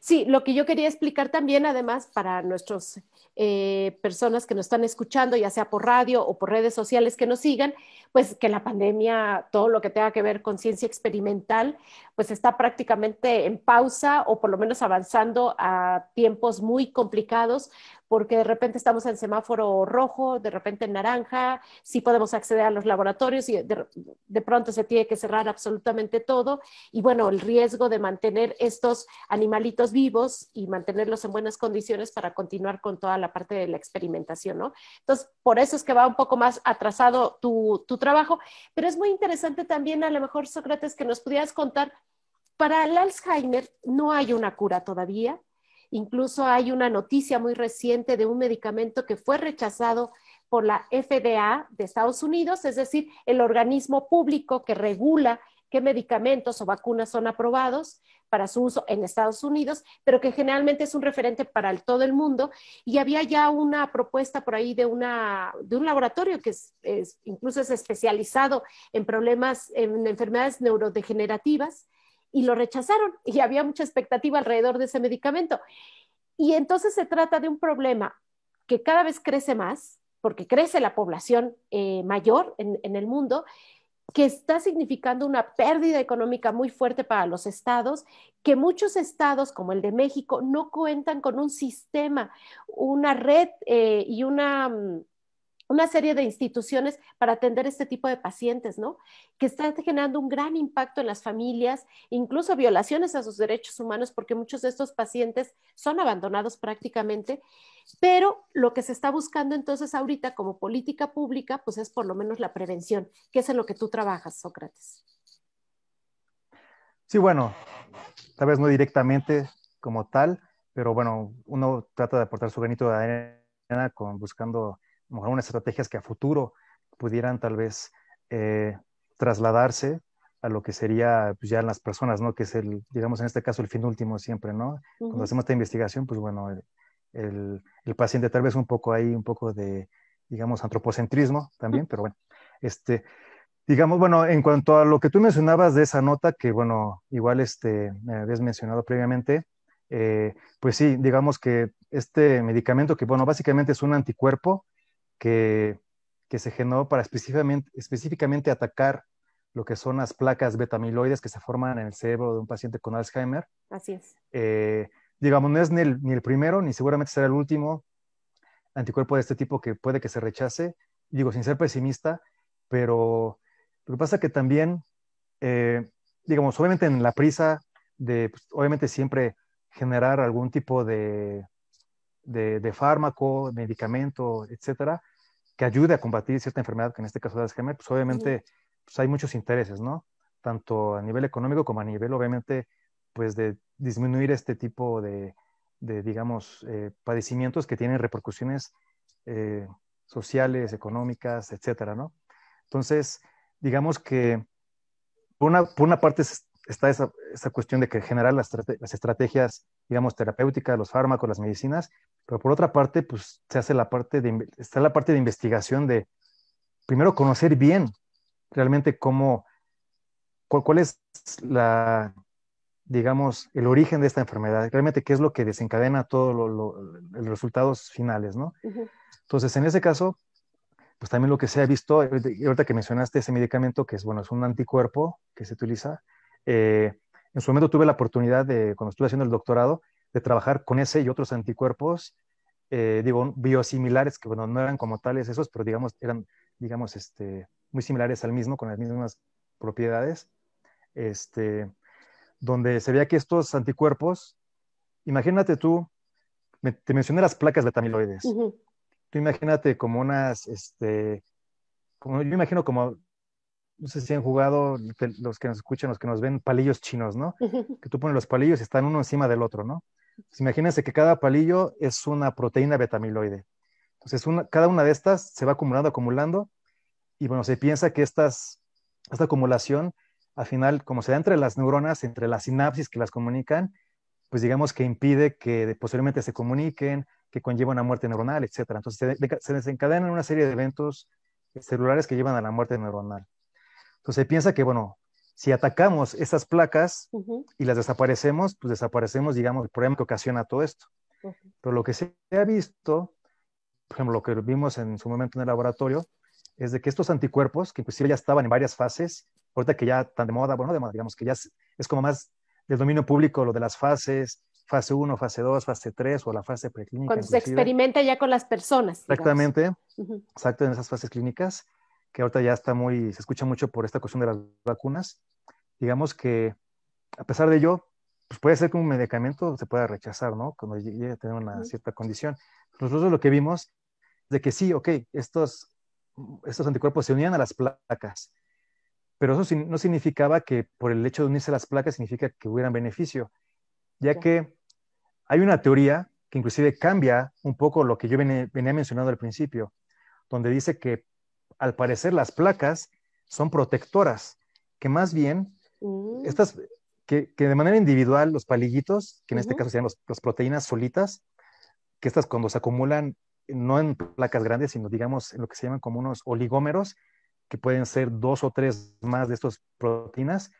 Sí, lo que yo quería explicar también, además, para nuestras eh, personas que nos están escuchando, ya sea por radio o por redes sociales que nos sigan, pues que la pandemia, todo lo que tenga que ver con ciencia experimental, pues está prácticamente en pausa o por lo menos avanzando a tiempos muy complicados, porque de repente estamos en semáforo rojo, de repente en naranja, sí podemos acceder a los laboratorios y de, pronto se tiene que cerrar absolutamente todo. Y bueno, el riesgo de mantener estos animalitos vivos y mantenerlos en buenas condiciones para continuar con toda la parte de la experimentación, ¿no? Entonces, por eso es que va un poco más atrasado tu, tu trabajo, pero es muy interesante también, a lo mejor, Sócrates, que nos pudieras contar, para el Alzheimer no hay una cura todavía, Incluso hay una noticia muy reciente de un medicamento que fue rechazado por la FDA de Estados Unidos, es decir, el organismo público que regula qué medicamentos o vacunas son aprobados para su uso en Estados Unidos, pero que generalmente es un referente para todo el mundo. Y había ya una propuesta por ahí de, una, de un laboratorio que es, incluso es especializado en problemas, en enfermedades neurodegenerativas, y lo rechazaron y había mucha expectativa alrededor de ese medicamento. Y entonces se trata de un problema que cada vez crece más, porque crece la población eh, mayor en, en el mundo, que está significando una pérdida económica muy fuerte para los estados, que muchos estados como el de México no cuentan con un sistema, una red eh, y una, mm, una serie de instituciones para atender este tipo de pacientes, ¿no? Que están generando un gran impacto en las familias, incluso violaciones a sus derechos humanos, porque muchos de estos pacientes son abandonados prácticamente. Pero lo que se está buscando entonces ahorita como política pública, pues es por lo menos la prevención, que es en lo que tú trabajas, Sócrates. Sí, bueno, tal vez no directamente como tal, pero bueno, uno trata de aportar su granito de arena buscando mejor unas estrategias que a futuro pudieran tal vez eh, trasladarse a lo que sería pues, ya las personas, ¿no? Que es el, digamos en este caso, el fin último siempre, ¿no? Cuando hacemos esta investigación, pues bueno, el, el, paciente tal vez un poco ahí, un poco de, digamos, antropocentrismo también, pero bueno, este, digamos, bueno, en cuanto a lo que tú mencionabas de esa nota, que bueno, igual este, me habías mencionado previamente, eh, pues sí, digamos que este medicamento, que bueno, básicamente es un anticuerpo que, que se generó para específicamente, específicamente atacar lo que son las placas betamiloides que se forman en el cerebro de un paciente con Alzheimer. Así es. Eh, digamos, no es ni el, ni el, primero, ni seguramente será el último anticuerpo de este tipo que puede que se rechace. Digo, sin ser pesimista, pero lo que pasa es que también, eh, digamos, obviamente en la prisa de, pues, obviamente siempre generar algún tipo de, de, de, fármaco, medicamento, etcétera, que ayude a combatir cierta enfermedad, que en este caso de Alzheimer, pues obviamente pues hay muchos intereses, ¿no? Tanto a nivel económico como a nivel, obviamente, pues de disminuir este tipo de, de digamos, eh, padecimientos que tienen repercusiones eh, sociales, económicas, etcétera, ¿no? Entonces, digamos que por una, por una parte está esa, esa, cuestión de que generar las, las, estrategias, digamos, terapéuticas, los fármacos, las medicinas, pero por otra parte, pues se hace la parte de, está la parte de investigación de, primero, conocer bien realmente cómo, cuál, cuál es la, digamos, el origen de esta enfermedad, realmente qué es lo que desencadena todos lo, lo, los resultados finales, ¿no? Uh -huh. Entonces, en ese caso, pues también lo que se ha visto, ahorita que mencionaste ese medicamento, que es, bueno, es un anticuerpo que se utiliza, eh, en su momento tuve la oportunidad de, cuando estuve haciendo el doctorado, de trabajar con ese y otros anticuerpos, eh, digo, biosimilares, que bueno, no eran como tales esos, pero digamos, eran, digamos, este, muy similares al mismo, con las mismas propiedades, este, donde se veía que estos anticuerpos, imagínate tú, me, te mencioné las placas betamiloides, uh -huh. tú imagínate como unas, este, como yo imagino como, no sé si han jugado los que nos escuchan, los que nos ven, palillos chinos, ¿no? Que tú pones los palillos y están uno encima del otro, ¿no? Pues imagínense que cada palillo es una proteína betamiloide. Entonces, cada una de estas se va acumulando, acumulando, y bueno, se piensa que esta acumulación, al final, como se da entre las neuronas, entre las sinapsis que las comunican, pues digamos que impide que posteriormente se comuniquen, que conlleva una muerte neuronal, etc. Entonces, se, se desencadenan una serie de eventos celulares que llevan a la muerte neuronal. Entonces, se piensa que, bueno, si atacamos esas placas uh -huh. y las desaparecemos, pues desaparecemos, digamos, el problema que ocasiona todo esto. Uh -huh. Pero lo que se ha visto, por ejemplo, lo que vimos en su momento en el laboratorio, es de que estos anticuerpos, que inclusive ya estaban en varias fases, ahorita que ya están de moda, bueno, de moda, digamos que ya es, es como más del dominio público lo de las fases, fase 1, fase 2, fase 3 o la fase preclínica. Cuando inclusive. se experimenta ya con las personas. Exactamente, uh -huh. exacto, en esas fases clínicas que ahorita ya está muy, se escucha mucho por esta cuestión de las vacunas, digamos que a pesar de ello, pues puede ser que un medicamento se pueda rechazar, ¿no? Cuando llegue a tener una cierta condición. Nosotros lo que vimos es de que sí, ok, estos, estos anticuerpos se unían a las placas, pero eso no significaba que por el hecho de unirse a las placas significa que hubieran beneficio, ya sí. que hay una teoría que inclusive cambia un poco lo que yo venía, venía mencionando al principio, donde dice que al parecer las placas son protectoras, que más bien uh. estas, que, que, de manera individual los palillitos, que en uh -huh. este caso serían los, las proteínas solitas, que estas cuando se acumulan no en placas grandes, sino digamos en lo que se llaman como unos oligómeros, que pueden ser dos o tres más de estas proteínas,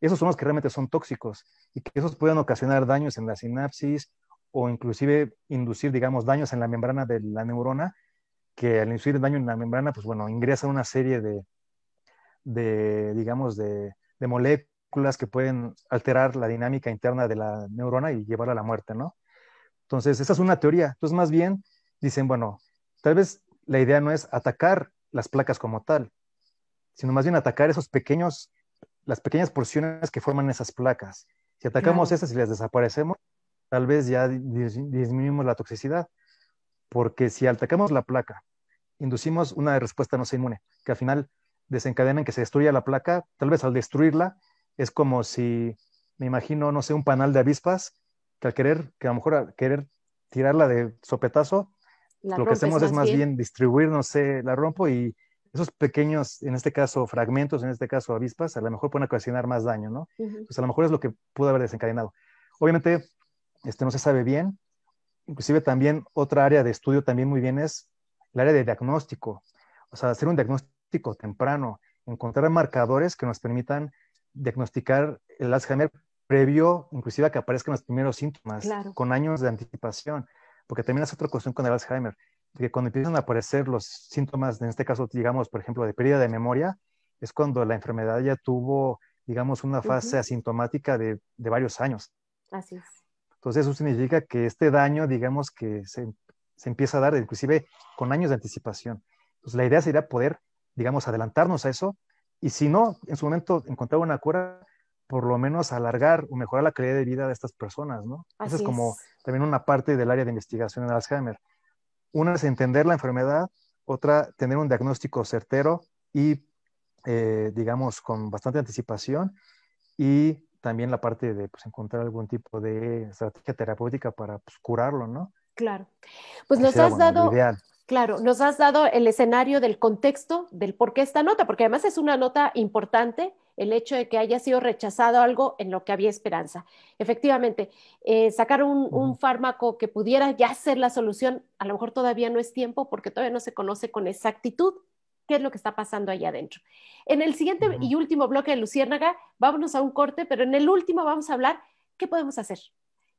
esos son los que realmente son tóxicos y que esos pueden ocasionar daños en la sinapsis o inclusive inducir, digamos, daños en la membrana de la neurona, que al inducir daño en la membrana, pues bueno, ingresa una serie de, de digamos, de, de, moléculas que pueden alterar la dinámica interna de la neurona y llevarla a la muerte, ¿no? Entonces, esa es una teoría. Entonces, más bien, dicen, bueno, tal vez la idea no es atacar las placas como tal, sino más bien atacar esos pequeños, las pequeñas porciones que forman esas placas. Si atacamos esas y las desaparecemos, tal vez ya disminuimos la toxicidad, porque si atacamos la placa, inducimos una respuesta no se inmune, que al final desencadena en que se destruya la placa, tal vez al destruirla es como si, me imagino, no sé, un panal de avispas, que al querer, que a lo mejor al querer tirarla de sopetazo, lo que hacemos es más bien. distribuir, no sé, la rompo y esos pequeños, en este caso fragmentos, en este caso avispas, a lo mejor pueden ocasionar más daño, ¿no? Pues a lo mejor es lo que pudo haber desencadenado. Obviamente, este no se sabe bien. Inclusive también otra área de estudio también muy bien es el área de diagnóstico. O sea, hacer un diagnóstico temprano, encontrar marcadores que nos permitan diagnosticar el Alzheimer previo, inclusive a que aparezcan los primeros síntomas, con años de anticipación, porque también es otra cuestión con el Alzheimer, que cuando empiezan a aparecer los síntomas, en este caso, digamos, por ejemplo, de pérdida de memoria, es cuando la enfermedad ya tuvo, digamos, una fase asintomática de, de, varios años. Así es. Entonces, eso significa que este daño, digamos, que se, se empieza a dar inclusive con años de anticipación. Entonces, la idea sería poder, digamos, adelantarnos a eso y si no, en su momento encontrar una cura, por lo menos alargar o mejorar la calidad de vida de estas personas, ¿no? Esa es como también una parte del área de investigación en Alzheimer. Una es entender la enfermedad, otra tener un diagnóstico certero y, eh, digamos, con bastante anticipación y también la parte de pues, encontrar algún tipo de estrategia terapéutica para pues, curarlo, ¿no? Claro. Pues nos has dado... Claro, nos has dado el escenario del contexto del por qué esta nota, porque además es una nota importante el hecho de que haya sido rechazado algo en lo que había esperanza. Efectivamente, eh, sacar un, fármaco que pudiera ya ser la solución, a lo mejor todavía no es tiempo porque todavía no se conoce con exactitud qué es lo que está pasando ahí adentro. En el siguiente y último bloque de Luciérnaga, vámonos a un corte, pero en el último vamos a hablar qué podemos hacer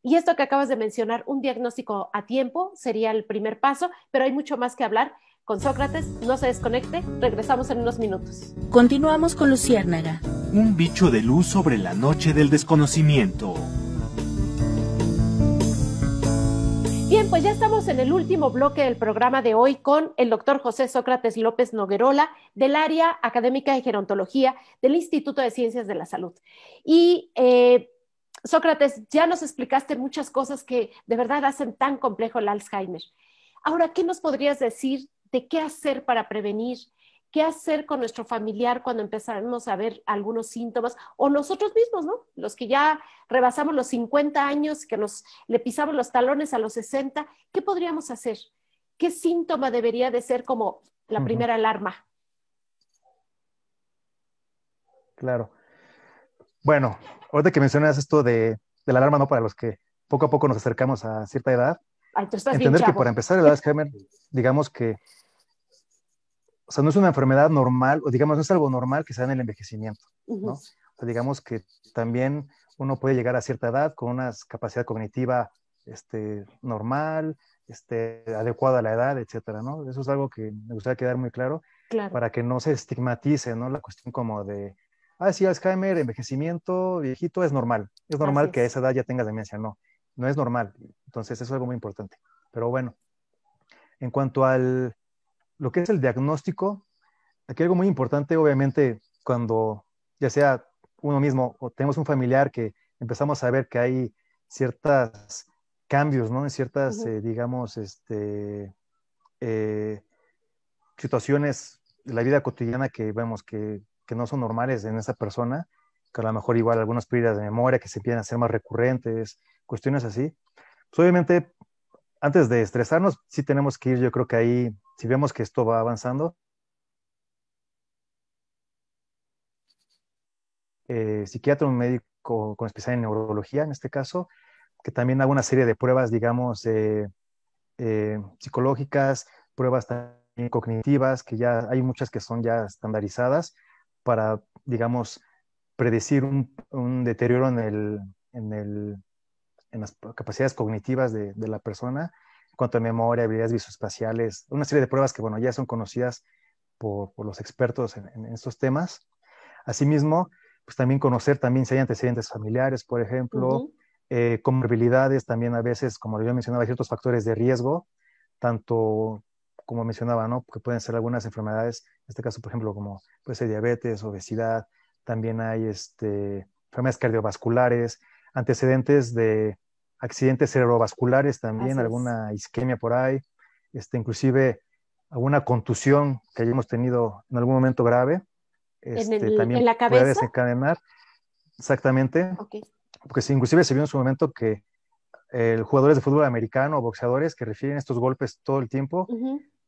y esto que acabas de mencionar, un diagnóstico a tiempo sería el primer paso, pero hay mucho más que hablar. Con Sócrates, no se desconecte, regresamos en unos minutos. Continuamos con Luciérnaga. Un bicho de luz sobre la noche del desconocimiento. Bien, pues ya estamos en el último bloque del programa de hoy con el doctor José Sócrates López Noguerola del área académica de gerontología del Instituto de Ciencias de la Salud. Y eh, Sócrates, ya nos explicaste muchas cosas que de verdad hacen tan complejo el Alzheimer. Ahora, ¿qué nos podrías decir de qué hacer para prevenir? ¿Qué hacer con nuestro familiar cuando empezamos a ver algunos síntomas? O nosotros mismos, ¿no? Los que ya rebasamos los 50 años, que nos le pisamos los talones a los 60, ¿qué podríamos hacer? ¿Qué síntoma debería de ser como la primera alarma? Claro. Bueno, ahorita que mencionas esto de, la alarma, ¿no? Para los que poco a poco nos acercamos a cierta edad, entender que para empezar el Alzheimer, digamos que, o sea, no es una enfermedad normal, o digamos, no es algo normal que sea en el envejecimiento, ¿no? O sea, digamos que también uno puede llegar a cierta edad con una capacidad cognitiva este, normal, este, adecuada a la edad, etcétera, ¿no? Eso es algo que me gustaría quedar muy claro, claro. para que no se estigmatice, ¿no? La cuestión como de, ah, sí, Alzheimer, envejecimiento, viejito, es normal. Es normal que a esa edad ya tengas demencia. No, no es normal. Entonces, eso es algo muy importante. Pero bueno, en cuanto al lo que es el diagnóstico, aquí algo muy importante, obviamente, cuando ya sea uno mismo o tenemos un familiar que empezamos a ver que hay ciertos cambios, ¿no? En ciertas, eh, digamos, este, eh, situaciones de la vida cotidiana que vemos que que no son normales en esa persona, que a lo mejor igual algunas pérdidas de memoria que se empiezan a ser más recurrentes, cuestiones así. Pues obviamente, antes de estresarnos, sí tenemos que ir, yo creo que ahí, si vemos que esto va avanzando, eh, psiquiatra, un médico con especialidad en neurología en este caso, que también haga una serie de pruebas, digamos, eh, eh, psicológicas, pruebas también cognitivas, que ya hay muchas que son ya estandarizadas, para, digamos, predecir un, deterioro en, el, en, el, en, las capacidades cognitivas de, la persona, en cuanto a memoria, habilidades visoespaciales, una serie de pruebas que, bueno, ya son conocidas por, los expertos en, estos temas. Asimismo, pues también conocer también si hay antecedentes familiares, por ejemplo, eh, comorbilidades, también a veces, como yo mencionaba, ciertos factores de riesgo, tanto como mencionaba, ¿no? Que pueden ser algunas enfermedades, en este caso, por ejemplo, como puede ser diabetes, obesidad, también hay este, enfermedades cardiovasculares, antecedentes de accidentes cerebrovasculares también, alguna isquemia por ahí, este, inclusive alguna contusión que hayamos tenido en algún momento grave, este, también la cabeza? puede desencadenar. Exactamente. Porque si, inclusive se vio en su momento que el jugadores de fútbol americano o boxeadores que refieren estos golpes todo el tiempo,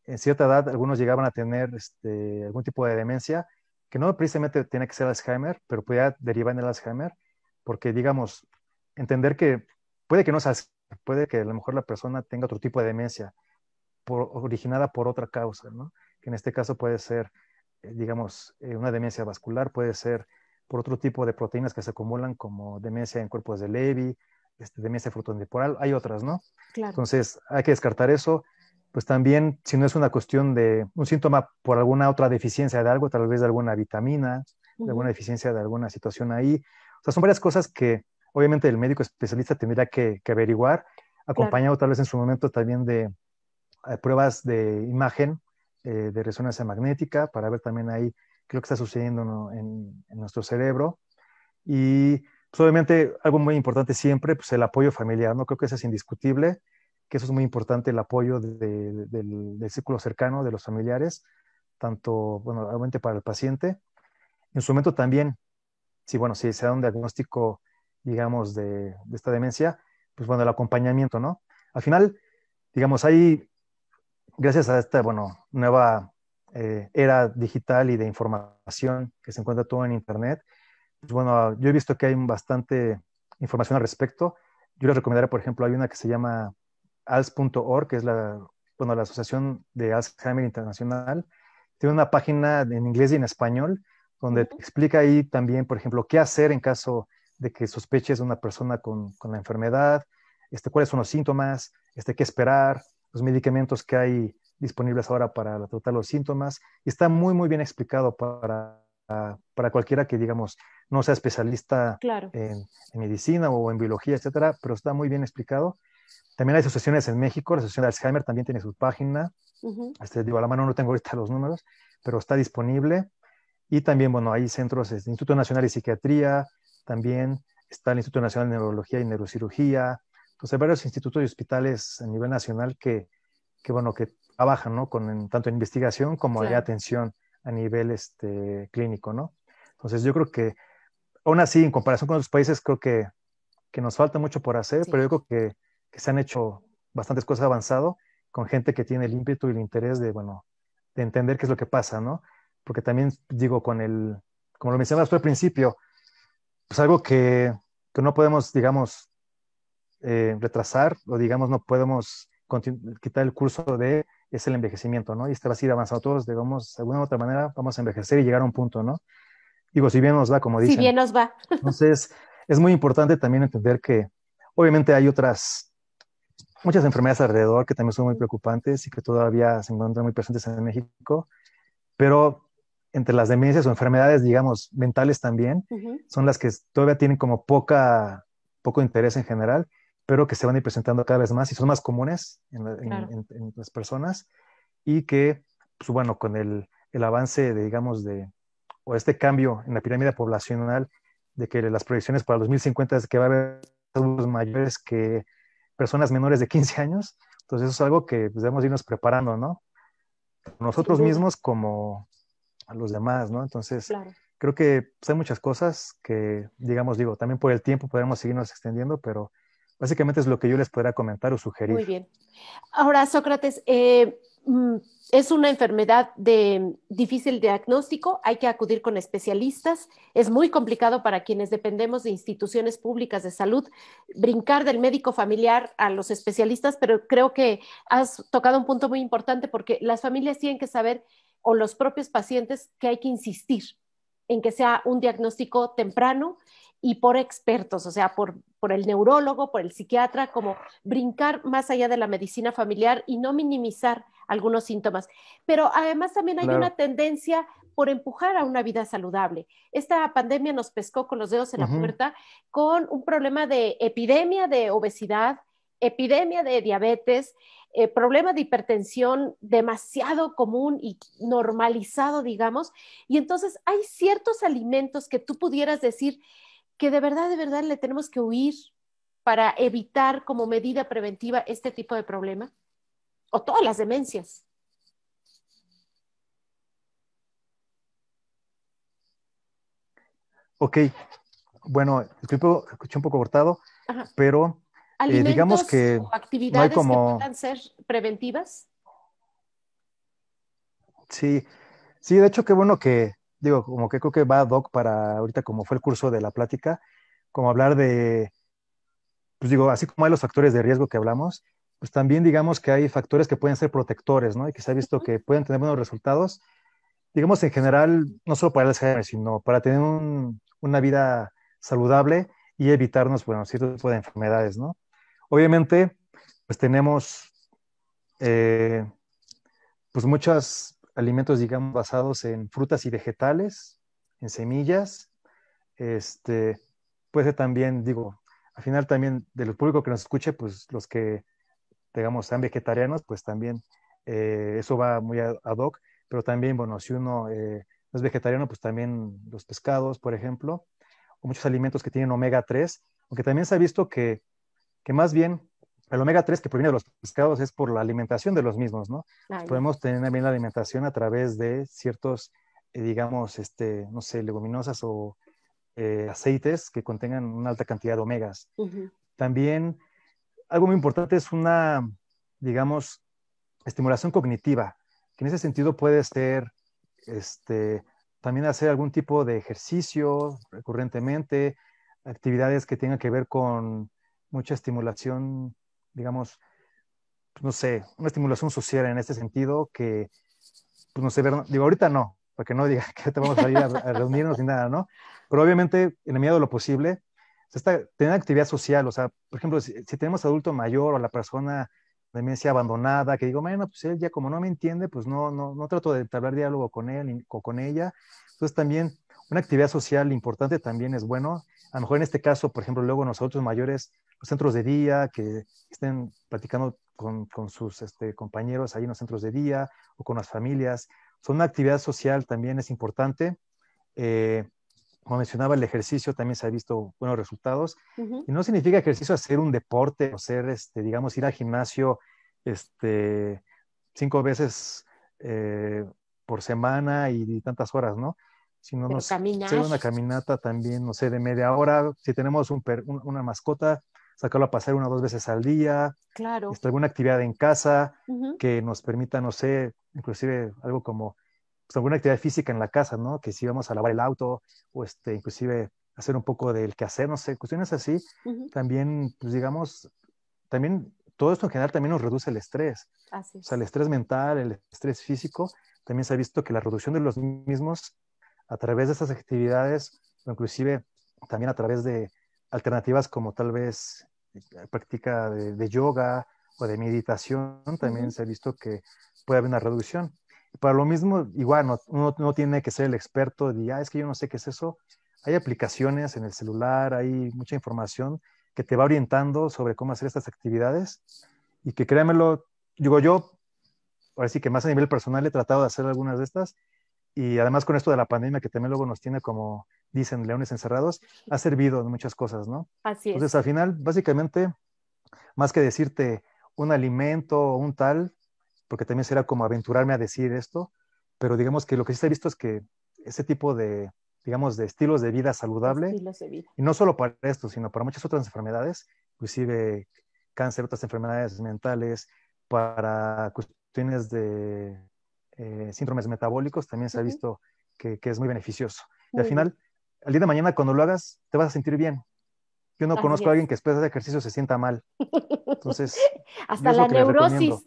en cierta edad algunos llegaban a tener este, algún tipo de demencia, que no precisamente tiene que ser Alzheimer, pero podía derivar en el Alzheimer, porque digamos, entender que puede que no sea, puede que a lo mejor la persona tenga otro tipo de demencia originada por otra causa, ¿no? que en este caso puede ser, eh, digamos, eh, una demencia vascular, puede ser por otro tipo de proteínas que se acumulan como demencia en cuerpos de Levy, este, demencia frontotemporal, hay otras, ¿no? Entonces, hay que descartar eso. Pues también, si no es una cuestión de un síntoma por alguna otra deficiencia de algo, tal vez de alguna vitamina, de alguna deficiencia de alguna situación ahí. O sea, son varias cosas que obviamente el médico especialista tendría que, averiguar, acompañado tal vez en su momento también de eh, pruebas de imagen, eh, de resonancia magnética, para ver también ahí qué es lo que está sucediendo en, en nuestro cerebro. Y pues obviamente algo muy importante siempre, pues el apoyo familiar, ¿no? Creo que eso es indiscutible, que eso es muy importante, el apoyo del, círculo cercano, de los familiares, tanto, bueno, obviamente para el paciente. En su momento también, si, bueno, si se da un diagnóstico, digamos, de, esta demencia, pues bueno, el acompañamiento, ¿no? Al final, digamos, hay, gracias a esta, bueno, nueva eh, era digital y de información que se encuentra todo en Internet, pues bueno, yo he visto que hay bastante información al respecto. Yo les recomendaría, por ejemplo, hay una que se llama ALS.org, que es la, bueno, la Asociación de Alzheimer Internacional. Tiene una página en inglés y en español donde te explica ahí también, por ejemplo, qué hacer en caso de que sospeches de una persona con, con la enfermedad, este, cuáles son los síntomas, este, qué esperar, los medicamentos que hay disponibles ahora para tratar los síntomas. Y está muy, muy bien explicado para, para cualquiera que, digamos, no sea especialista en, medicina o en biología, etcétera, pero está muy bien explicado. También hay asociaciones en México, la Asociación de Alzheimer también tiene su página. este, digo, a la mano no tengo ahorita los números, pero está disponible. Y también, bueno, hay centros, el Instituto Nacional de Psiquiatría, también está el Instituto Nacional de Neurología y Neurocirugía. Entonces, hay varios institutos y hospitales a nivel nacional que, que bueno, que trabajan, ¿no? Con, tanto en investigación como en atención a nivel este, clínico, ¿no? Entonces, yo creo que aún así, en comparación con otros países, creo que, que nos falta mucho por hacer, pero yo creo que, que, se han hecho bastantes cosas avanzado con gente que tiene el ímpetu y el interés de, bueno, de entender qué es lo que pasa, ¿no? Porque también digo, con el, como lo mencionabas tú al principio, pues algo que, que no podemos, digamos, eh, retrasar o digamos no podemos quitar el curso de es el envejecimiento, ¿no? Y este va a ir avanzando todos, digamos, de alguna u otra manera vamos a envejecer y llegar a un punto, ¿no? Digo, si bien nos va, como dicen. Si bien nos va. Entonces, es muy importante también entender que obviamente hay otras, muchas enfermedades alrededor que también son muy preocupantes y que todavía se encuentran muy presentes en México, pero entre las demencias o enfermedades, digamos, mentales también, son las que todavía tienen como poca, poco interés en general, pero que se van a ir presentando cada vez más y son más comunes en, en las personas y que, pues bueno, con el, el avance, de, digamos, de, o este cambio en la pirámide poblacional de que las proyecciones para 2050 es que va a haber mayores que personas menores de 15 años. Entonces eso es algo que pues, debemos irnos preparando, ¿no? Nosotros mismos como a los demás, ¿no? Entonces creo que pues, hay muchas cosas que, digamos, digo, también por el tiempo podemos seguirnos extendiendo, pero básicamente es lo que yo les podría comentar o sugerir. Muy bien. Ahora, Sócrates, eh, es una enfermedad de difícil diagnóstico, hay que acudir con especialistas, es muy complicado para quienes dependemos de instituciones públicas de salud brincar del médico familiar a los especialistas, pero creo que has tocado un punto muy importante porque las familias tienen que saber, o los propios pacientes, que hay que insistir en que sea un diagnóstico temprano y por expertos, o sea, por, por el neurólogo, por el psiquiatra, como brincar más allá de la medicina familiar y no minimizar algunos síntomas. Pero además también hay una tendencia por empujar a una vida saludable. Esta pandemia nos pescó con los dedos en la puerta con un problema de epidemia de obesidad, epidemia de diabetes, eh, problema de hipertensión demasiado común y normalizado, digamos. Y entonces hay ciertos alimentos que tú pudieras decir que de verdad, de verdad le tenemos que huir para evitar como medida preventiva este tipo de problema o todas las demencias. Ok, bueno, escuché un poco cortado, pero eh, digamos que o actividades que puedan ser preventivas. Sí, sí, de hecho qué bueno que, digo, como que creo que va Doc para ahorita como fue el curso de la plática, como hablar de, pues digo, así como hay los factores de riesgo que hablamos, pues también digamos que hay factores que pueden ser protectores, ¿no? Y que se ha visto que pueden tener buenos resultados, digamos en general, no solo para el Alzheimer, sino para tener una vida saludable y evitarnos, bueno, cierto tipo de enfermedades, ¿no? Obviamente, pues tenemos eh, pues muchos alimentos, digamos, basados en frutas y vegetales, en semillas. Este, puede también, digo, al final también del público que nos escuche, pues los que, digamos, sean vegetarianos, pues también eh, eso va muy ad hoc, pero también, bueno, si uno eh, no es vegetariano, pues también los pescados, por ejemplo, o muchos alimentos que tienen omega 3, aunque también se ha visto que que más bien el omega 3 que proviene de los pescados es por la alimentación de los mismos, ¿no? Podemos tener también la alimentación a través de ciertos, eh, digamos, este, no sé, leguminosas o eh, aceites que contengan una alta cantidad de omegas. También algo muy importante es una, digamos, estimulación cognitiva, que en ese sentido puede ser, este, también hacer algún tipo de ejercicio recurrentemente, actividades que tengan que ver con mucha estimulación, digamos, pues, no sé, una estimulación social en este sentido que, pues no sé, digo, ahorita no, para que no diga que te vamos a ir a, reunirnos ni nada, ¿no? Pero obviamente, en el medida de lo posible, está, tener actividad social, o sea, por ejemplo, si, tenemos adulto mayor o la persona de demencia abandonada, que digo, bueno, pues él ya como no me entiende, pues no, no, no trato de entablar diálogo con él o con ella. Entonces también una actividad social importante también es bueno. A lo mejor en este caso, por ejemplo, luego nosotros mayores centros de día, que estén platicando con, sus este, compañeros ahí en los centros de día o con las familias. Son una actividad social también es importante. Eh, como mencionaba, el ejercicio también se ha visto buenos resultados. Y no significa ejercicio hacer un deporte o ser, este, digamos, ir al gimnasio este, cinco veces eh, por semana y, tantas horas, ¿no? Sino no hacer una caminata también, no sé, de media hora. Si tenemos un, una mascota, sacarlo a pasar una o dos veces al día. Claro. Este, alguna actividad en casa que nos permita, no sé, inclusive algo como pues, alguna actividad física en la casa, ¿no? Que si vamos a lavar el auto o este, inclusive hacer un poco del quehacer, no sé, cuestiones así, también, pues digamos, también todo esto en general también nos reduce el estrés. Así O sea, el estrés mental, el estrés físico, también se ha visto que la reducción de los mismos a través de estas actividades, o inclusive también a través de alternativas como tal vez eh, práctica de, yoga o de meditación, también se ha visto que puede haber una reducción. Para lo mismo, igual, no, uno no tiene que ser el experto de, ah, es que yo no sé qué es eso. Hay aplicaciones en el celular, hay mucha información que te va orientando sobre cómo hacer estas actividades y que créanmelo, digo yo, ahora sí que más a nivel personal he tratado de hacer algunas de estas y además con esto de la pandemia que también luego nos tiene como dicen leones encerrados, ha servido en muchas cosas, ¿no? Así es. Entonces, al final, básicamente, más que decirte un alimento o un tal, porque también será como aventurarme a decir esto, pero digamos que lo que sí se ha visto es que ese tipo de, digamos, de estilos de vida saludable, y no solo para esto, sino para muchas otras enfermedades, inclusive cáncer, otras enfermedades mentales, para cuestiones de eh, síndromes metabólicos, también se ha visto que, es muy beneficioso. y al final, al día de mañana cuando lo hagas, te vas a sentir bien. Yo no conozco a alguien que después de ejercicio se sienta mal. Entonces, hasta la neurosis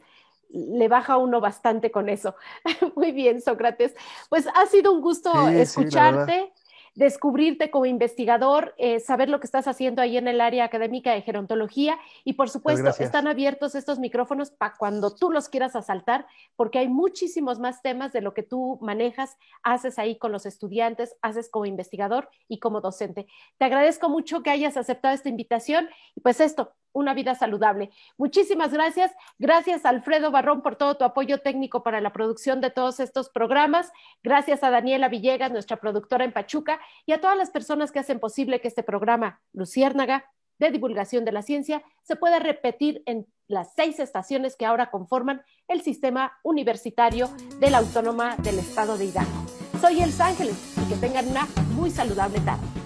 le baja uno bastante con eso. Muy bien, Sócrates. Pues ha sido un gusto escucharte descubrirte como investigador, eh, saber lo que estás haciendo ahí en el área académica de gerontología y por supuesto están abiertos estos micrófonos para cuando tú los quieras asaltar, porque hay muchísimos más temas de lo que tú manejas, haces ahí con los estudiantes, haces como investigador y como docente. Te agradezco mucho que hayas aceptado esta invitación y pues esto, una vida saludable. Muchísimas gracias. Gracias Alfredo Barrón por todo tu apoyo técnico para la producción de todos estos programas. Gracias a Daniela Villegas, nuestra productora en Pachuca, y a todas las personas que hacen posible que este programa Luciérnaga de divulgación de la ciencia se pueda repetir en las seis estaciones que ahora conforman el sistema universitario de la Autónoma del Estado de Hidalgo. Soy Els Ángeles y que tengan una muy saludable tarde.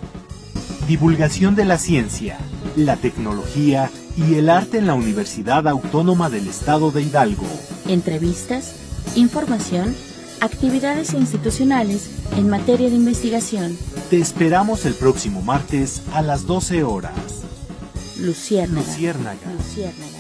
Divulgación de la ciencia, la tecnología y el arte en la Universidad Autónoma del Estado de Hidalgo. Entrevistas, información, actividades institucionales en materia de investigación. Te esperamos el próximo martes a las 12 horas. Luciérnaga. Luciérnaga. Luciérnaga.